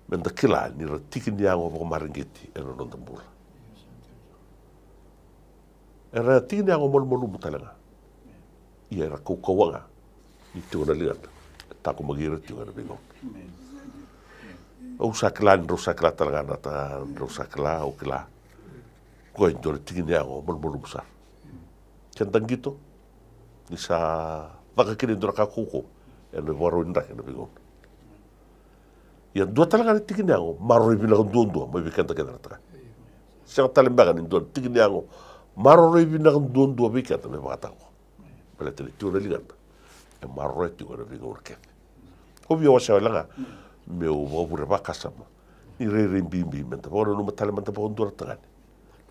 menda kilani ra tiki ni ango vako maringeti era nonda mbula. Era tiki ni ango molmolu mutalenga ia era ko ko wanga i tu na lian ta ko magira tu na bingo o sakla ni ro sakla talanga na ta ro sakla o kila ko i tu tiki ni ango mo mo sa kentang gitu. Ni sa baka kini dura ka kuko e no waro inda ke no bingon ya dua talaga ni tikini ango maro i bina dua dua mo bi kenta kenta taka sa talen baga ni dua tikini ango maro i bina dua dua bi kenta me baka televisão ali gamba e marrete te ora vinga urke o vi o sa langa. Me o bo bure ba kasama ni re re bim bim menta ora no matale menta bo ndura tangan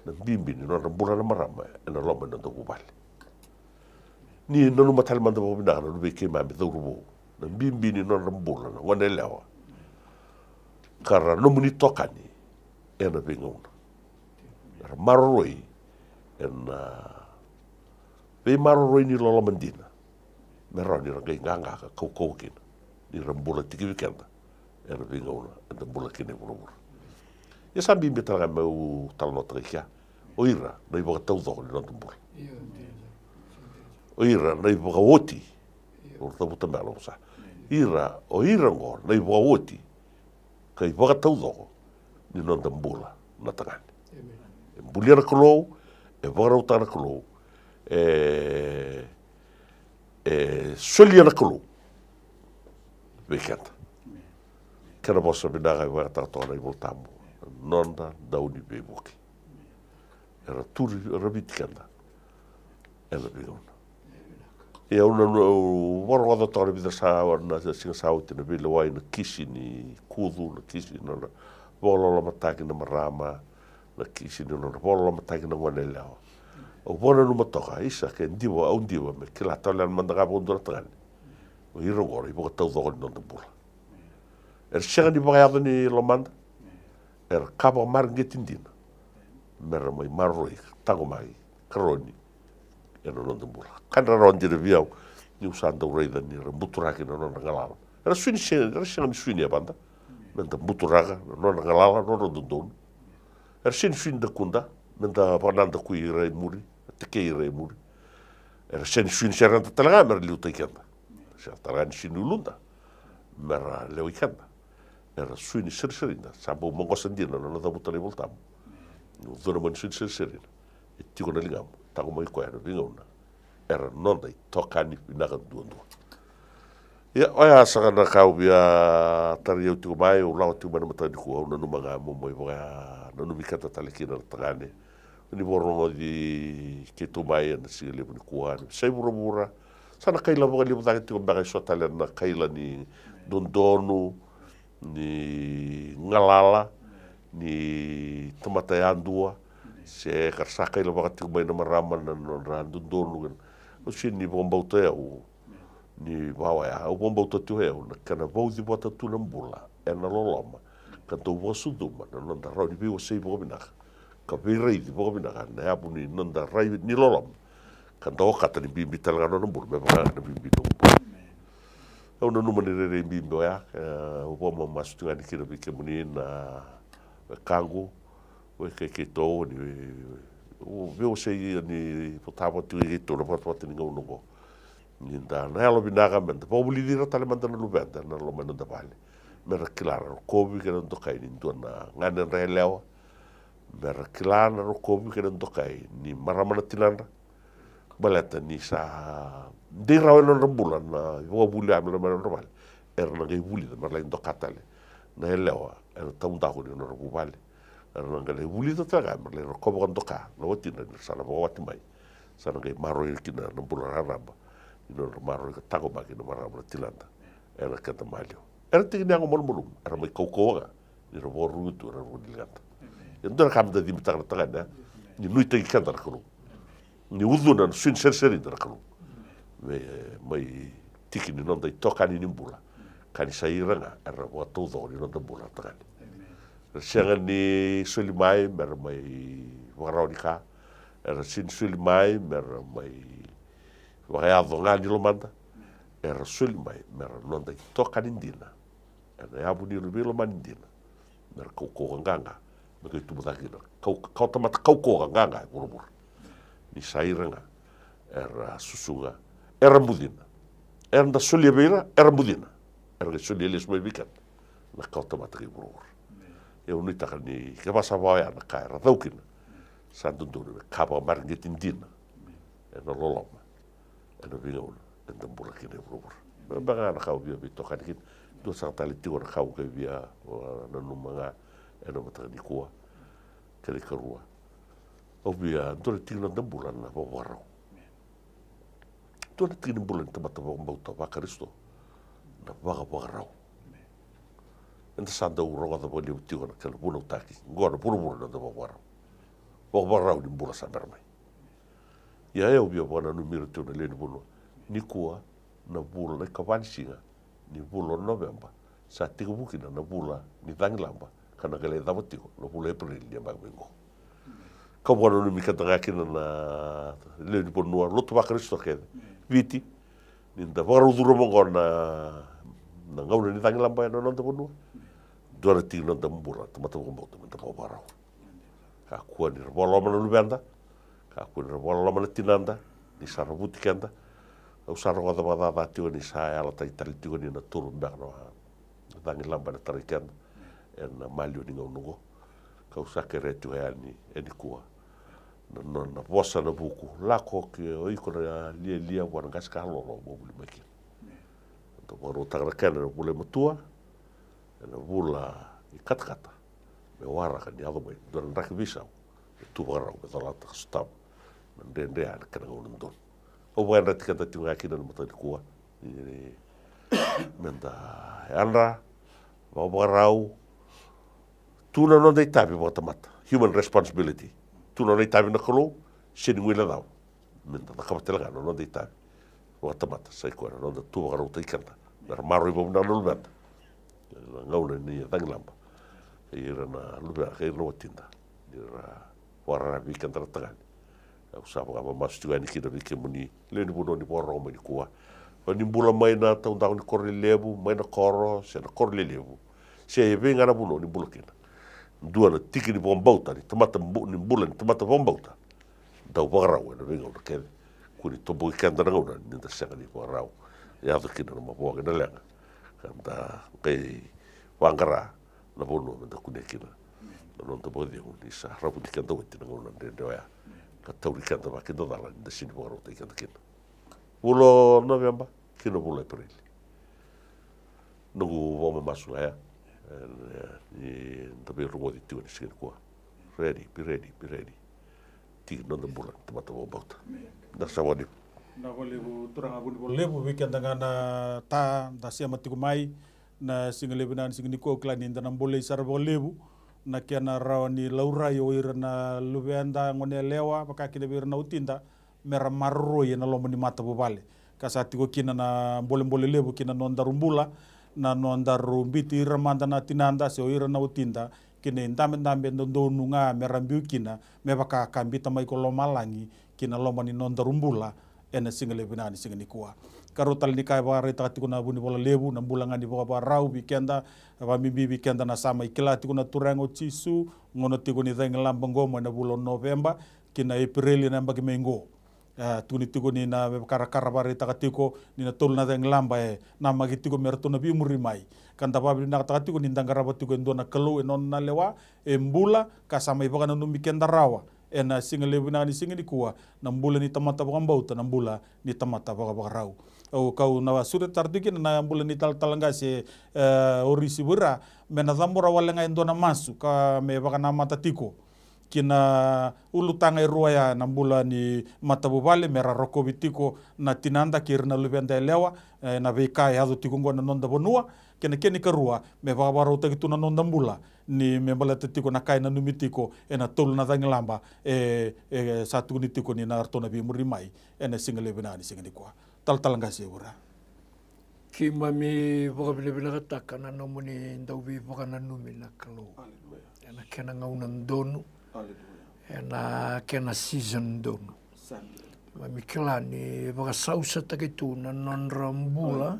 na bim bim no na na marama e na lomba no ndoku bale. Ni no no matale menta bo bina no be ke ma be do rubo na bim bim no na na wana lewa kara no muni tokani e na vinga una marroi e na be maroroi ni lola mandina me ra ni rangai nganga ka kau kau kina ni rambula tiki wikenda e na binga una e na bula kine bula bula ia sa bimbi talaga meu talano takikia o ira na iboka tau doko ni nonton bula o ira na i boka oti o ta puta mea sa ira o ira ngo na i boka oti ka i boka tau doko ni non ta mbula na tangani e mbuli ana kolou e boka rau tana kolou eh, eh, solliana kulu weekenda kena mosa minaga i waka takatona i multamu nona dauni be muki era turi era mitikana ela bigauna ia una u warogada tona vida sawa na singa sawa tina bila na kisi ni kudu na kisi nona vololo mataki na marama? Na kisi ni nona vololo mataki na waneleawa Ogbono no matoka, isa ke ndiwa au ndiwa me ke la tala na mandanga bondo na tangani. O hiro goro, ibo tau dogo ni nondo bula. Er shenga ni baga yado ni lomanda, er kaba mar ngetindina. Mera mai marroi, tango mai, karoni, er nondo bula. Kanra rondi re viau, ni usanda ureida ni re muturaki na nona ngalawa. Er suini shenga, er shenga ni suini a banda, menda muturaga, nona ngalawa, nona dondonu. Er shenga suini da kunda, menda pananda kui rei muri, tekeireemul era sen syn seranta talaga mara liu taikanda sa talaga ni sinulunda mara leo ikanda era suini sirisirinda sabo mongosandina nona davutale voltamo no dona mani suini sirisirinda e tikona ligamo tagomai koena ligauna era nonda i tokani inagan duandua ia oia asagana kauvia tari de tigo mai ou lava tigo mana matadikua auna numa ga momoi vaga na numikata talekina na tagane ni borongo di ke tu mai na siga lebu ni kua ni sai bura sana kaila boga lebu taki tiko mbaka iso tale na kaila ni dondonu ni ngalala ni tamatai andua Se karsaka ila wakati mai na marama na no randu donu kan. O si ni bombau te au ni wawa ya au bombau te tu au na kana vau di bota tu na mbula e na loloma. Ka tau wasu duma na nanda rau ni biwa sei boka minaka. Ka virei di boka minaka na apu ni nanda rai ni loloma. Ka tau kata ni bimbi talanga na mbula me baka na bimbi no mbula. Au na numa ni rere bimbi ya. O bomo masu tunga ni kira bike muni na kangu. o ke ke tō ni o veo se i ni po tāpa tu i tō na pata pata ni ngau nongo ni nda na halo binaga men ta pobuli dira tale man na lubenta na lo man da vale me ra kilara ndo kai ni ndo na ngane re leo me ra kilara ro kobi ke ndo kai ni maramana tilanda baleta ni sa di rawe no rambula na vo buli am no man normal er na ngai buli na la ndo na leo er taunda ko ni no vale ana ngale wuli to taga mar le ko bon doka no wati na sala bo wati mai. Sana ngai maro kina no bula raramba ino maro ka tago ba kina maramba tilanda era kata malio. Era tigi ni ngo mol era mai koko ga ni ro boru tu ro e ndora kam da dim taga taga na ni nui tigi kanta rakulu ni udu na sin ser ser da ni non dai toka ni nimbula. Kani sairanga era bo todo ni non da senga ni suli mai mer mai warau ni ka era sin suli mai mer mai wai avo nga ni lomanda era suli mai mer londa toka ni ndina. Era abu ni lubi lomanda ndina. Mer kau kau nganga maka i tumatagina kau tamata kaukoga gaga gurumur ni sairanga era susuga era mudina era da sulia beira era mudina era ga sulia les mai bikan na kau tamata ki gurumur eu ni taka ni ke basa vai ana ka era daukina sa dunduru kapa margit indina era loloma era vingauna era burakina gurumur Baga na kau bia bitokan kin, tu sang tali tiwar kau ke bia, na numanga, na matangani kuah. Ni kua ke le karua o bia ndore tigna na mbura na po warau tu na tigna mbura na tamata po mbauta wakaristo na waga warau enda sanda uronga da boli uti ona kala puna utaki ngora puna puna na da wara wa wara ni mbura sa bermai ya e obia bona no mira tu na le ni kua na bula na kavansinga ni bulo november sa tiga buki na bula ni danglamba kana gale da botiko no april ya ba bengo ka bona no mi ka daga kina na le ni buno lo tu ba kristo ke viti ni da wara duro mo na na ngauna ni danglamba no no da buno dora ti no da mbura ta mata ko mbota mata ko barau ka ku ni bolo mana lu benda ka ku ni bolo mana tinanda ni sara buti kenda au ti ni sa ala ta itali ti ni na turu ba no dangi lamba na tari kenda en malio ni ngau ka usa ke re tu ni e ni kua. Na no na bosa na buku la ko ke o iko na lia lia wa nga ska lo lo mo buli maki to boro ta ra kana bule matua na vula i katakata. Me wara ka ni ado mai. Dona raki visau e tu wara o betala ta stam na ndende a kana ngona ndon o wa na tika ta tinga ki na mata kua. Menda andra wa warau tu na no dei tabi wa mata. Human responsibility. Tu na dei tabi na kolo sin ngula dau. Menda ta ka tela no dei tabi wa mata. Sai ko no? Da tu wara o ta ikanta na maro i bo na benda ngauna ni e era na lura ke no tinda era wara bi kan tara tangani au sa ba ma stu ani ki bi ke muni le ni buno ni porro mo ni kuwa ni bula mai na ta unda ni korre lebu mai na koro se na lebu se e venga na buno ni bula kina duana tikini vonbautani tamata nimbulani tamata vonbauta dau vagarau ena venga una kene. Kuni tobo ki kanta nangauna ninta sengani vagarau e atu na mapuanga na leanga kanta kai vangara na vono menta kune kina. Ni sa rapu di kanta weti nangauna nende oea ka tauri kanta va kenta sini vagarau tai kanta kina. Ulo novemba, kina vula e. Nugu vome masulaya, tabe roboti tiwa ni sikini kua. Ready, be ready, be ready. Tiki nonda mura, tamata wa bauta. Na sawa ni. Na wale bu turanga bu nipo lepo weekend nga na ta, ta siya matiku kumai na singalebi na singini kua kla ni ndana mbole isara bo lebu, na kia na ni laura yo ira na lubeanda ngone lewa, baka kile bira utinda, mera marro ye na lomo ni mata bu bale. Kasa tiko kina na mbole mbole lebu kina nonda rumbula, na no ndarumbiti ira manda na tinanda se o ira na utinda kina indame ndame no donu nga mera mbiu kina me baka kambita mai ko lomalangi kina lomo ni no ndarumbula ena singa lebina ni singa ni kuwa karo tal ni kai bare ta tikuna buni bola lebu na bulanga ni bola rau bikenda wa mimbi bikenda na sama ikila tikuna turango chisu ngono tikuni dheng lamba ngoma na bulo novemba kina april na mbagi mengo Uh, tuni tiko ni na kara kara bare taka tiko ni na tol na dheng lamba e na magi tiko merto na bimuri mai. Kan ta babi na taka tiko ni ndangara tiko ndo na kalu e non na lewa e mbula ka sama ibaka na numi kenda rawa. E na singa lebu na ni singa ni kuwa na mbula ni tamata baka mbauta na mbula ni tamata baka baka rau. O kau na surat tartiki na mbula ni tal talanga se uh, orisi bura mena zambora walenga ndo na masu ka me baka na mata tiko kina ulutanga i rua ya na mbula ni matavuvale mera rokovi tiko na tinanda kiri na luve elewa eh, na veika i hazu tiko na nonda bonua kena keni karua me vavaroutaki tu na nonda mbula ni me balata na kai na numitiko e na tolu na dangilamba e, eh, e eh, sa ni tiko ni na artona vimuri mai e na singa leve na ni singa ni kua talatalanga se ura. Ki mami vakavilevelaga taka na nomuni dau vivaka na numi na kalou. E na kena gauna ndonu. Ena kena season ndonu. Mami kila ni waka sausa take tu na nonra mbula.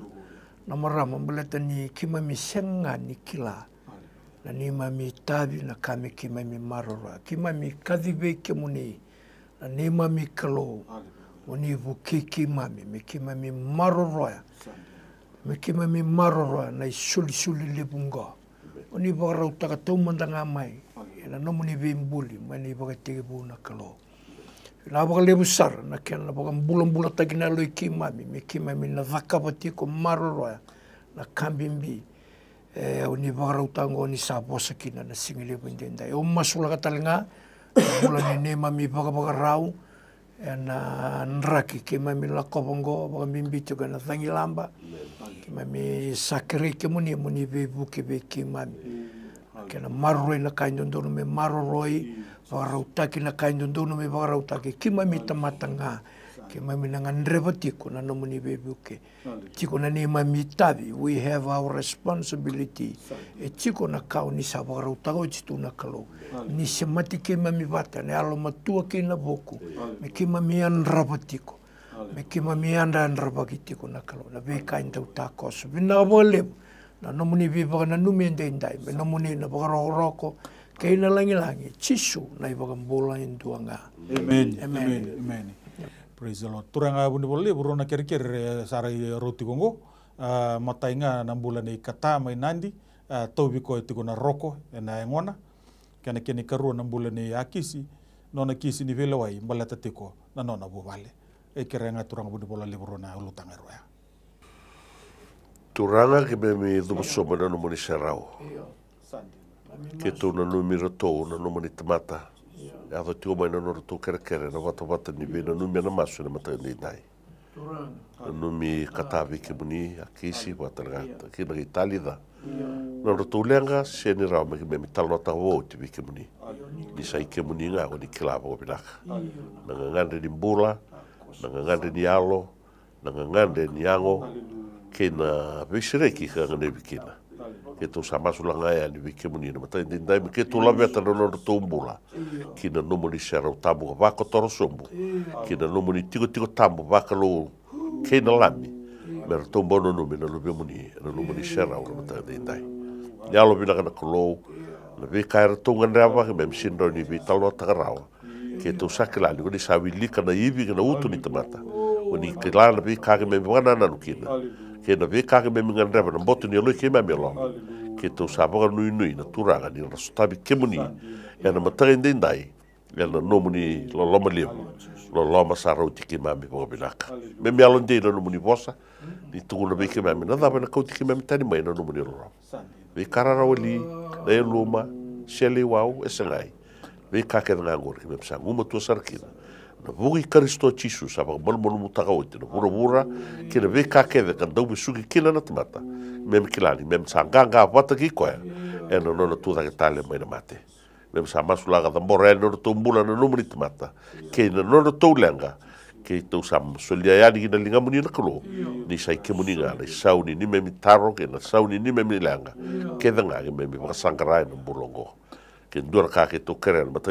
Na marama mbeleta ni ki mami senga ni kila. Na ni mami tavi na kami ki mami marora. Ki mami kadhive ke muni. Na ni mami kalo. Muni vuki ki mami. Me ki mami maroroya. me ke mai me maroroa nei suli suli le bunga. O ni waka rau taka tau mandanga mai. E na nomu ni vembuli, mai ni waka tege na kalo. Na waka lebu sara, na kena na waka mbula mbula taki na loi ki mami, me me na waka pati ko maroroa, na kambimbi. E o ni rau tango ni sa posa kina na singi lebu ndendai. O masula ka talinga, mbula ni ne mami waka waka rau, e na nraki me la kopongo, waka mimbi tuka na thangi lamba. Ke mai me sakere ke muni, muni ve buke ve ke na maroroi na kaindodono me maroroi, wakarautaki na kain dondono me wakarautaki, ki mai me tamata ngā, ke mai me nangan rewa tiko na nomuni ni bebi. Tiko na ni mai tavi, we have our responsibility, e tiko na kau ni sa wakarautaka titu na kalo, ni semati ke mai vata, ne alo matua ke na boku, me ke mai me tiko, me ke mai me anra ki tiko na kalo, na vei kain tau tā kosu, vina vina wale, na nomuni na numi ende indai me nomuni na baka roko roko ke ina langi langi chisu na i baka mbola indua nga Amen. Amen. Amen. Praise the Lord. Turanga buni bole burona kere sarai roti kongo. Uh, matainga na mbula ni kata mai nandi. Uh, tau biko e tiko na roko e na engona. Kena kene karua na mbula ni akisi. Nona kisi ni vele wai mbala tiko na nona bubale. E kere nga turanga buni bola le burona ulutanga roya. Turanga ke me me dhumu soma na no moni sarau. Ke tō na numi rato na no moni tamata. E ato tio mai na no rato kere kere na wata wata ni ve na ana masu na mata ni dai. Na numi katavi ke muni a kisi wata ngata. Ke na. Na rato lenga se ni rao me me me talo ta wo te vi ke muni. Ni sai ke muni nga o ni kilava o pinaka. Na ngangande ni mbula, na ngangande ni alo, na ngangande ni ango, ke na visireki ka ngane vikina. Ke tō sa masulanga ani vike muni na matai ndi ndai ke tō lawe ata nono na tōmbula. Ki na nomo ni tamu ka toro sombu. Ki na nomo ni tiko tiko tamu waka lo ke na lami. Mera tōmbono numi na lupe muni na nomo ni sara o na matai ndi ndai. Ni alo vina kana kolou. Na vi kaira tōnga rewa ke me msindro ni vi talo takarawa. Ke tō sakilani ko ni sawi lika na iwi ka na utu ni tamata. O ni kilana vi kake me wana nanu kina ke na ve kake me minga rewa na botu ni aloi ke me me lo ke tau sabaka nui nui na turanga ni na sotabi ke muni e na matai ndai ndai e na no muni lo loma levu lo loma sa rau tiki mami po binaka me me alon dei na no muni bosa ni na ve ke mami na na kau tiki mami tani mai na no muni lo ve karara wali na e luma wau e sangai ve kake na ngangor ke me psa nguma tua sarakina na vugi karisto chisu sa ba mal mal mutaka o te bura bura ke ve ka ke ve kan dau sugi kila na tamata mem kilani mem sanga nga wata ki koe e na nona tu ke tale mai na mate. Me sa masu laga da more no to mbula na numri mata ke na no to lenga. Ke to sam solia ya ni na linga muni na ni sai ke muni nga ni sauni ni me mitaro ke na sauni ni me mi lenga. Ke da nga me mi sangara no bulongo ke ndura ka ke to kere ma to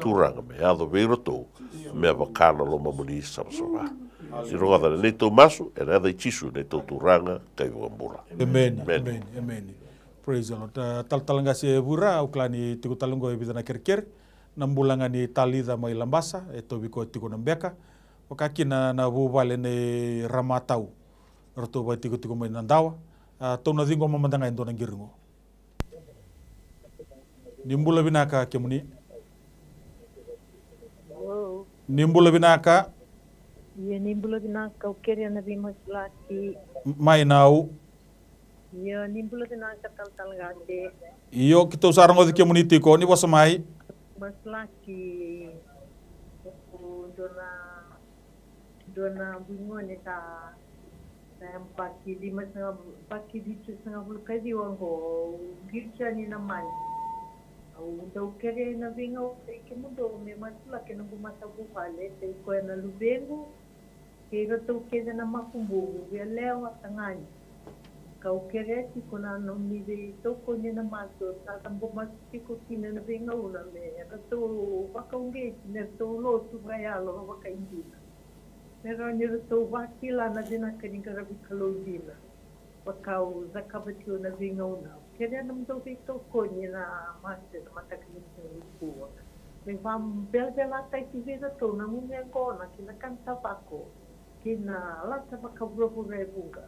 turanga me ado veiro to me avakala lo mamuni samsova i roga da nei to masu e nada i chisu nei to turanga kai wangambula amen amen. amen praise the lord. Ah, tal talanga se bura uklani tiku talungo e bidana kerker. Nambulanga ni talida mai lambasa e to biko tiku nambeka o kakina na vuvale ne ramatau. Roto vai tiku tiku mai nandawa to na dingo ah, mamandanga indona ngiringo. Nimbula binaka kemuni. Nimbula binaka Ia nimbula binaka o ana vi maslaki. mai nau Ia nimbula binaka tal tal gate. iyo kito sarango di kemuni tiko ni wasa mai Maslaki. O dona dona bingone ta paki lima setengah paki di puluh kali orang ko girja ni naman. Então, o na vingo kay kimudo may matula kay nang o eh kay ko na lubengo kay rato kay na makumbugo ya leo at tangan. Kau kere ti ko na no mi de to ko ni na mato com tam bumati ko ti na na vingo una me rato pa não ngi estou to lo tu gaialo va ka indi. Pero ni rato va kila na dina kani karabi kalodina. Pa kau zakabati na vingo una. Рядом толковнина мастер матаклица лукуа. Me va belve lata i tivera tau na mumia gona ki na kanta vako ki na lata vaka vrovu revunga.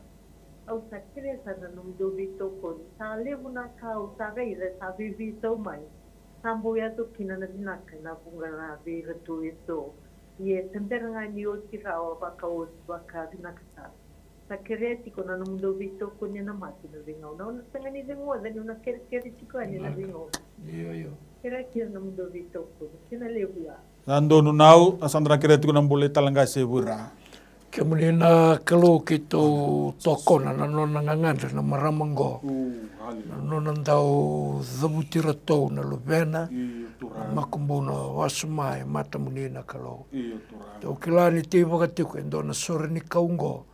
Au sa kresa na num dobi tau koni, sa levu na ka au sa reira sa vivi tau mai. Sa mboia tau kina na dinaka na vunga na veira tau e tau. Ie tembera ngai ni o tira o vaka o vaka dinaka tau sakerretiko na nung dovito ko niya naman sinasingaw na unas nga ni zingoda ni unas kerkeritiko niya nasingaw iyo iyo kira kira nung dovito ko sinalewya Ando nunau asandra keretiku nambole talangga sebura. Kemudian kalau que toko na nanon nanganganda na maramanggo. Nanon tau zabutira tau na lubena. Makumbu na wasumai mata munina kalau. Tau kilani tiba katiku endo na então, sore ni kaunggo.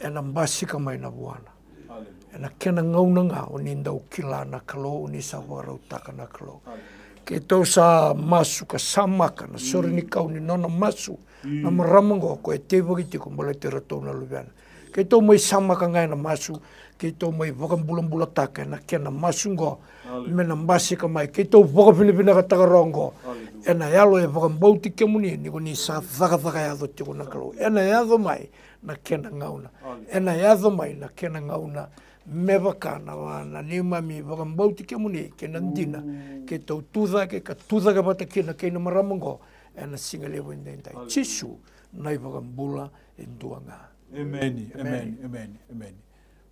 ena masikama ina Bwana ena kena ngaunanga o ni ndau kila na kalo o ni sawa rautaka na kalo ke tau sa masu ka samaka na sore ni kau ni nona masu na maramango ko e te wagi te te ratou na lubiana ke tau mai samaka ngai na masu ke tau mai wakambulan-bula taka na kena masu ngo me na masika mai. Ke tau wakapinipina ka takarongo ena yalo e wakambauti kemuni ni ko ni sa whakawhaka yado te kona kalo ena yado mai na kena ngauna. Ena yadho mai na kena ngauna. Mewa kāna wāna, ni mami waka mbauti ke muni ke nandina ke tautuza ke katuza ka vata kina ke na maramongo ena singa levo Oh, Chishu, nai vakambula enduanga amen amen amen. amen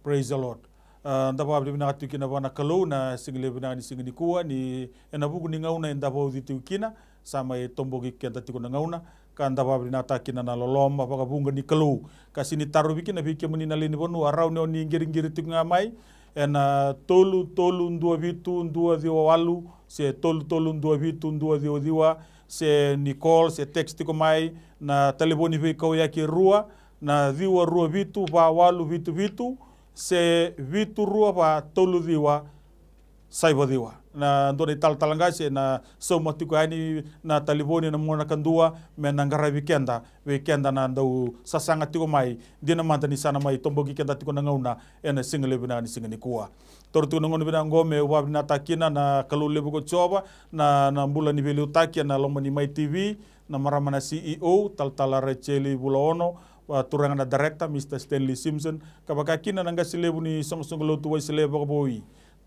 praise the lord. Ndaba abdi bina kina wana kalou na singa lewa na ni singa ni kua, ni ena buku ni ngauna endaba uditu kina. Sama e tombogi kenta tiko na ngauna. Ka ndapa abdi na kina na loloma paka bunga ni kalau kasi ni taru biki na biki muni na lini bonu arau ni oni ngiri ngiri tiku ngamai ena tolu tolu ndua vitu ndua diwa walu se tolu tolu ndua vitu ndua diwa diwa se Nicole se text ko mai na telefoni vi kau ya ki rua na diwa rua vitu va walu vitu vitu se vitu rua va tolu diwa saiba diwa na ndone tal talanga se na so matiko ani na telefoni na mona kandua me na ngara weekenda weekenda na ndau sasanga tiko mai. Dina manta ni sana mai. Tombo ki kenda tiko na ngauna. Ena single bina ni single kuwa tortu na ngono bina ngome wa bina takina na kalu lebu ko choba na na mbula ni velu takia na lomo ni mai tv na marama na CEO tal tala recheli bula ono wa turanga na director Mr Stanley Simpson. Kabaka kina na ngasi lebu ni song song lo tu wai lebu ko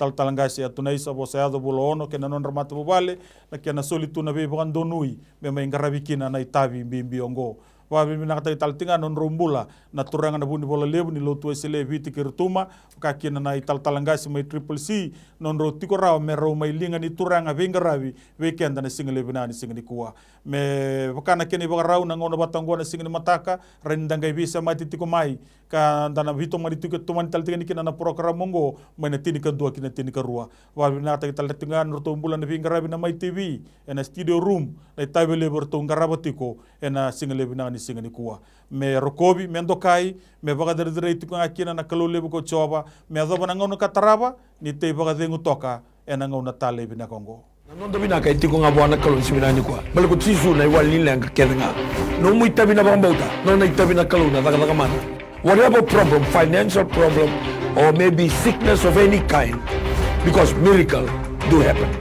talatalagasi atunaisa voseado buloono ke nanon ramata vuvale na ke na soli tuna veivaga dounui me mai garavikina na itavi bibi ogo wa mi na kata tal tinga non rumbula. Na turanga na buni bola lebu ni lo tu sele viti ke rutuma ka kina na ital talangasi mai triple C. Non ro tiko rawa me ro mai linga ni turanga venga ravi weekend na singa lebu na ni singa ni kuwa me wakana kene baka rau na ngono batango na singa ni mataka. Rendanga bisa mai tiko mai. Ka dana vito mari tiko tuman tal tinga ni kina na program mongo. Mai na tini ka dua kina tini ka rua. Wa mi na kata tal tinga no rumbula na venga ravi na mai TV ena studio room. Na ngaraba tiko ena singa lebu na ni singani kuwa. Me rokobi me ndokai me baga dere dere itu nga kina na kalu lebu ko choba me azoba na ngono kataraba ni te baga dengu toka ena na tale bina kongo. Nondo bina kai tiko nga bwana kalu simina ni kuwa. Bale ko tisu na iwa lila nga keda nga no mu itabi na bambauta no na itabi na kalu na daga daga mana. Whatever problem financial problem or maybe sickness of any kind because miracle do happen.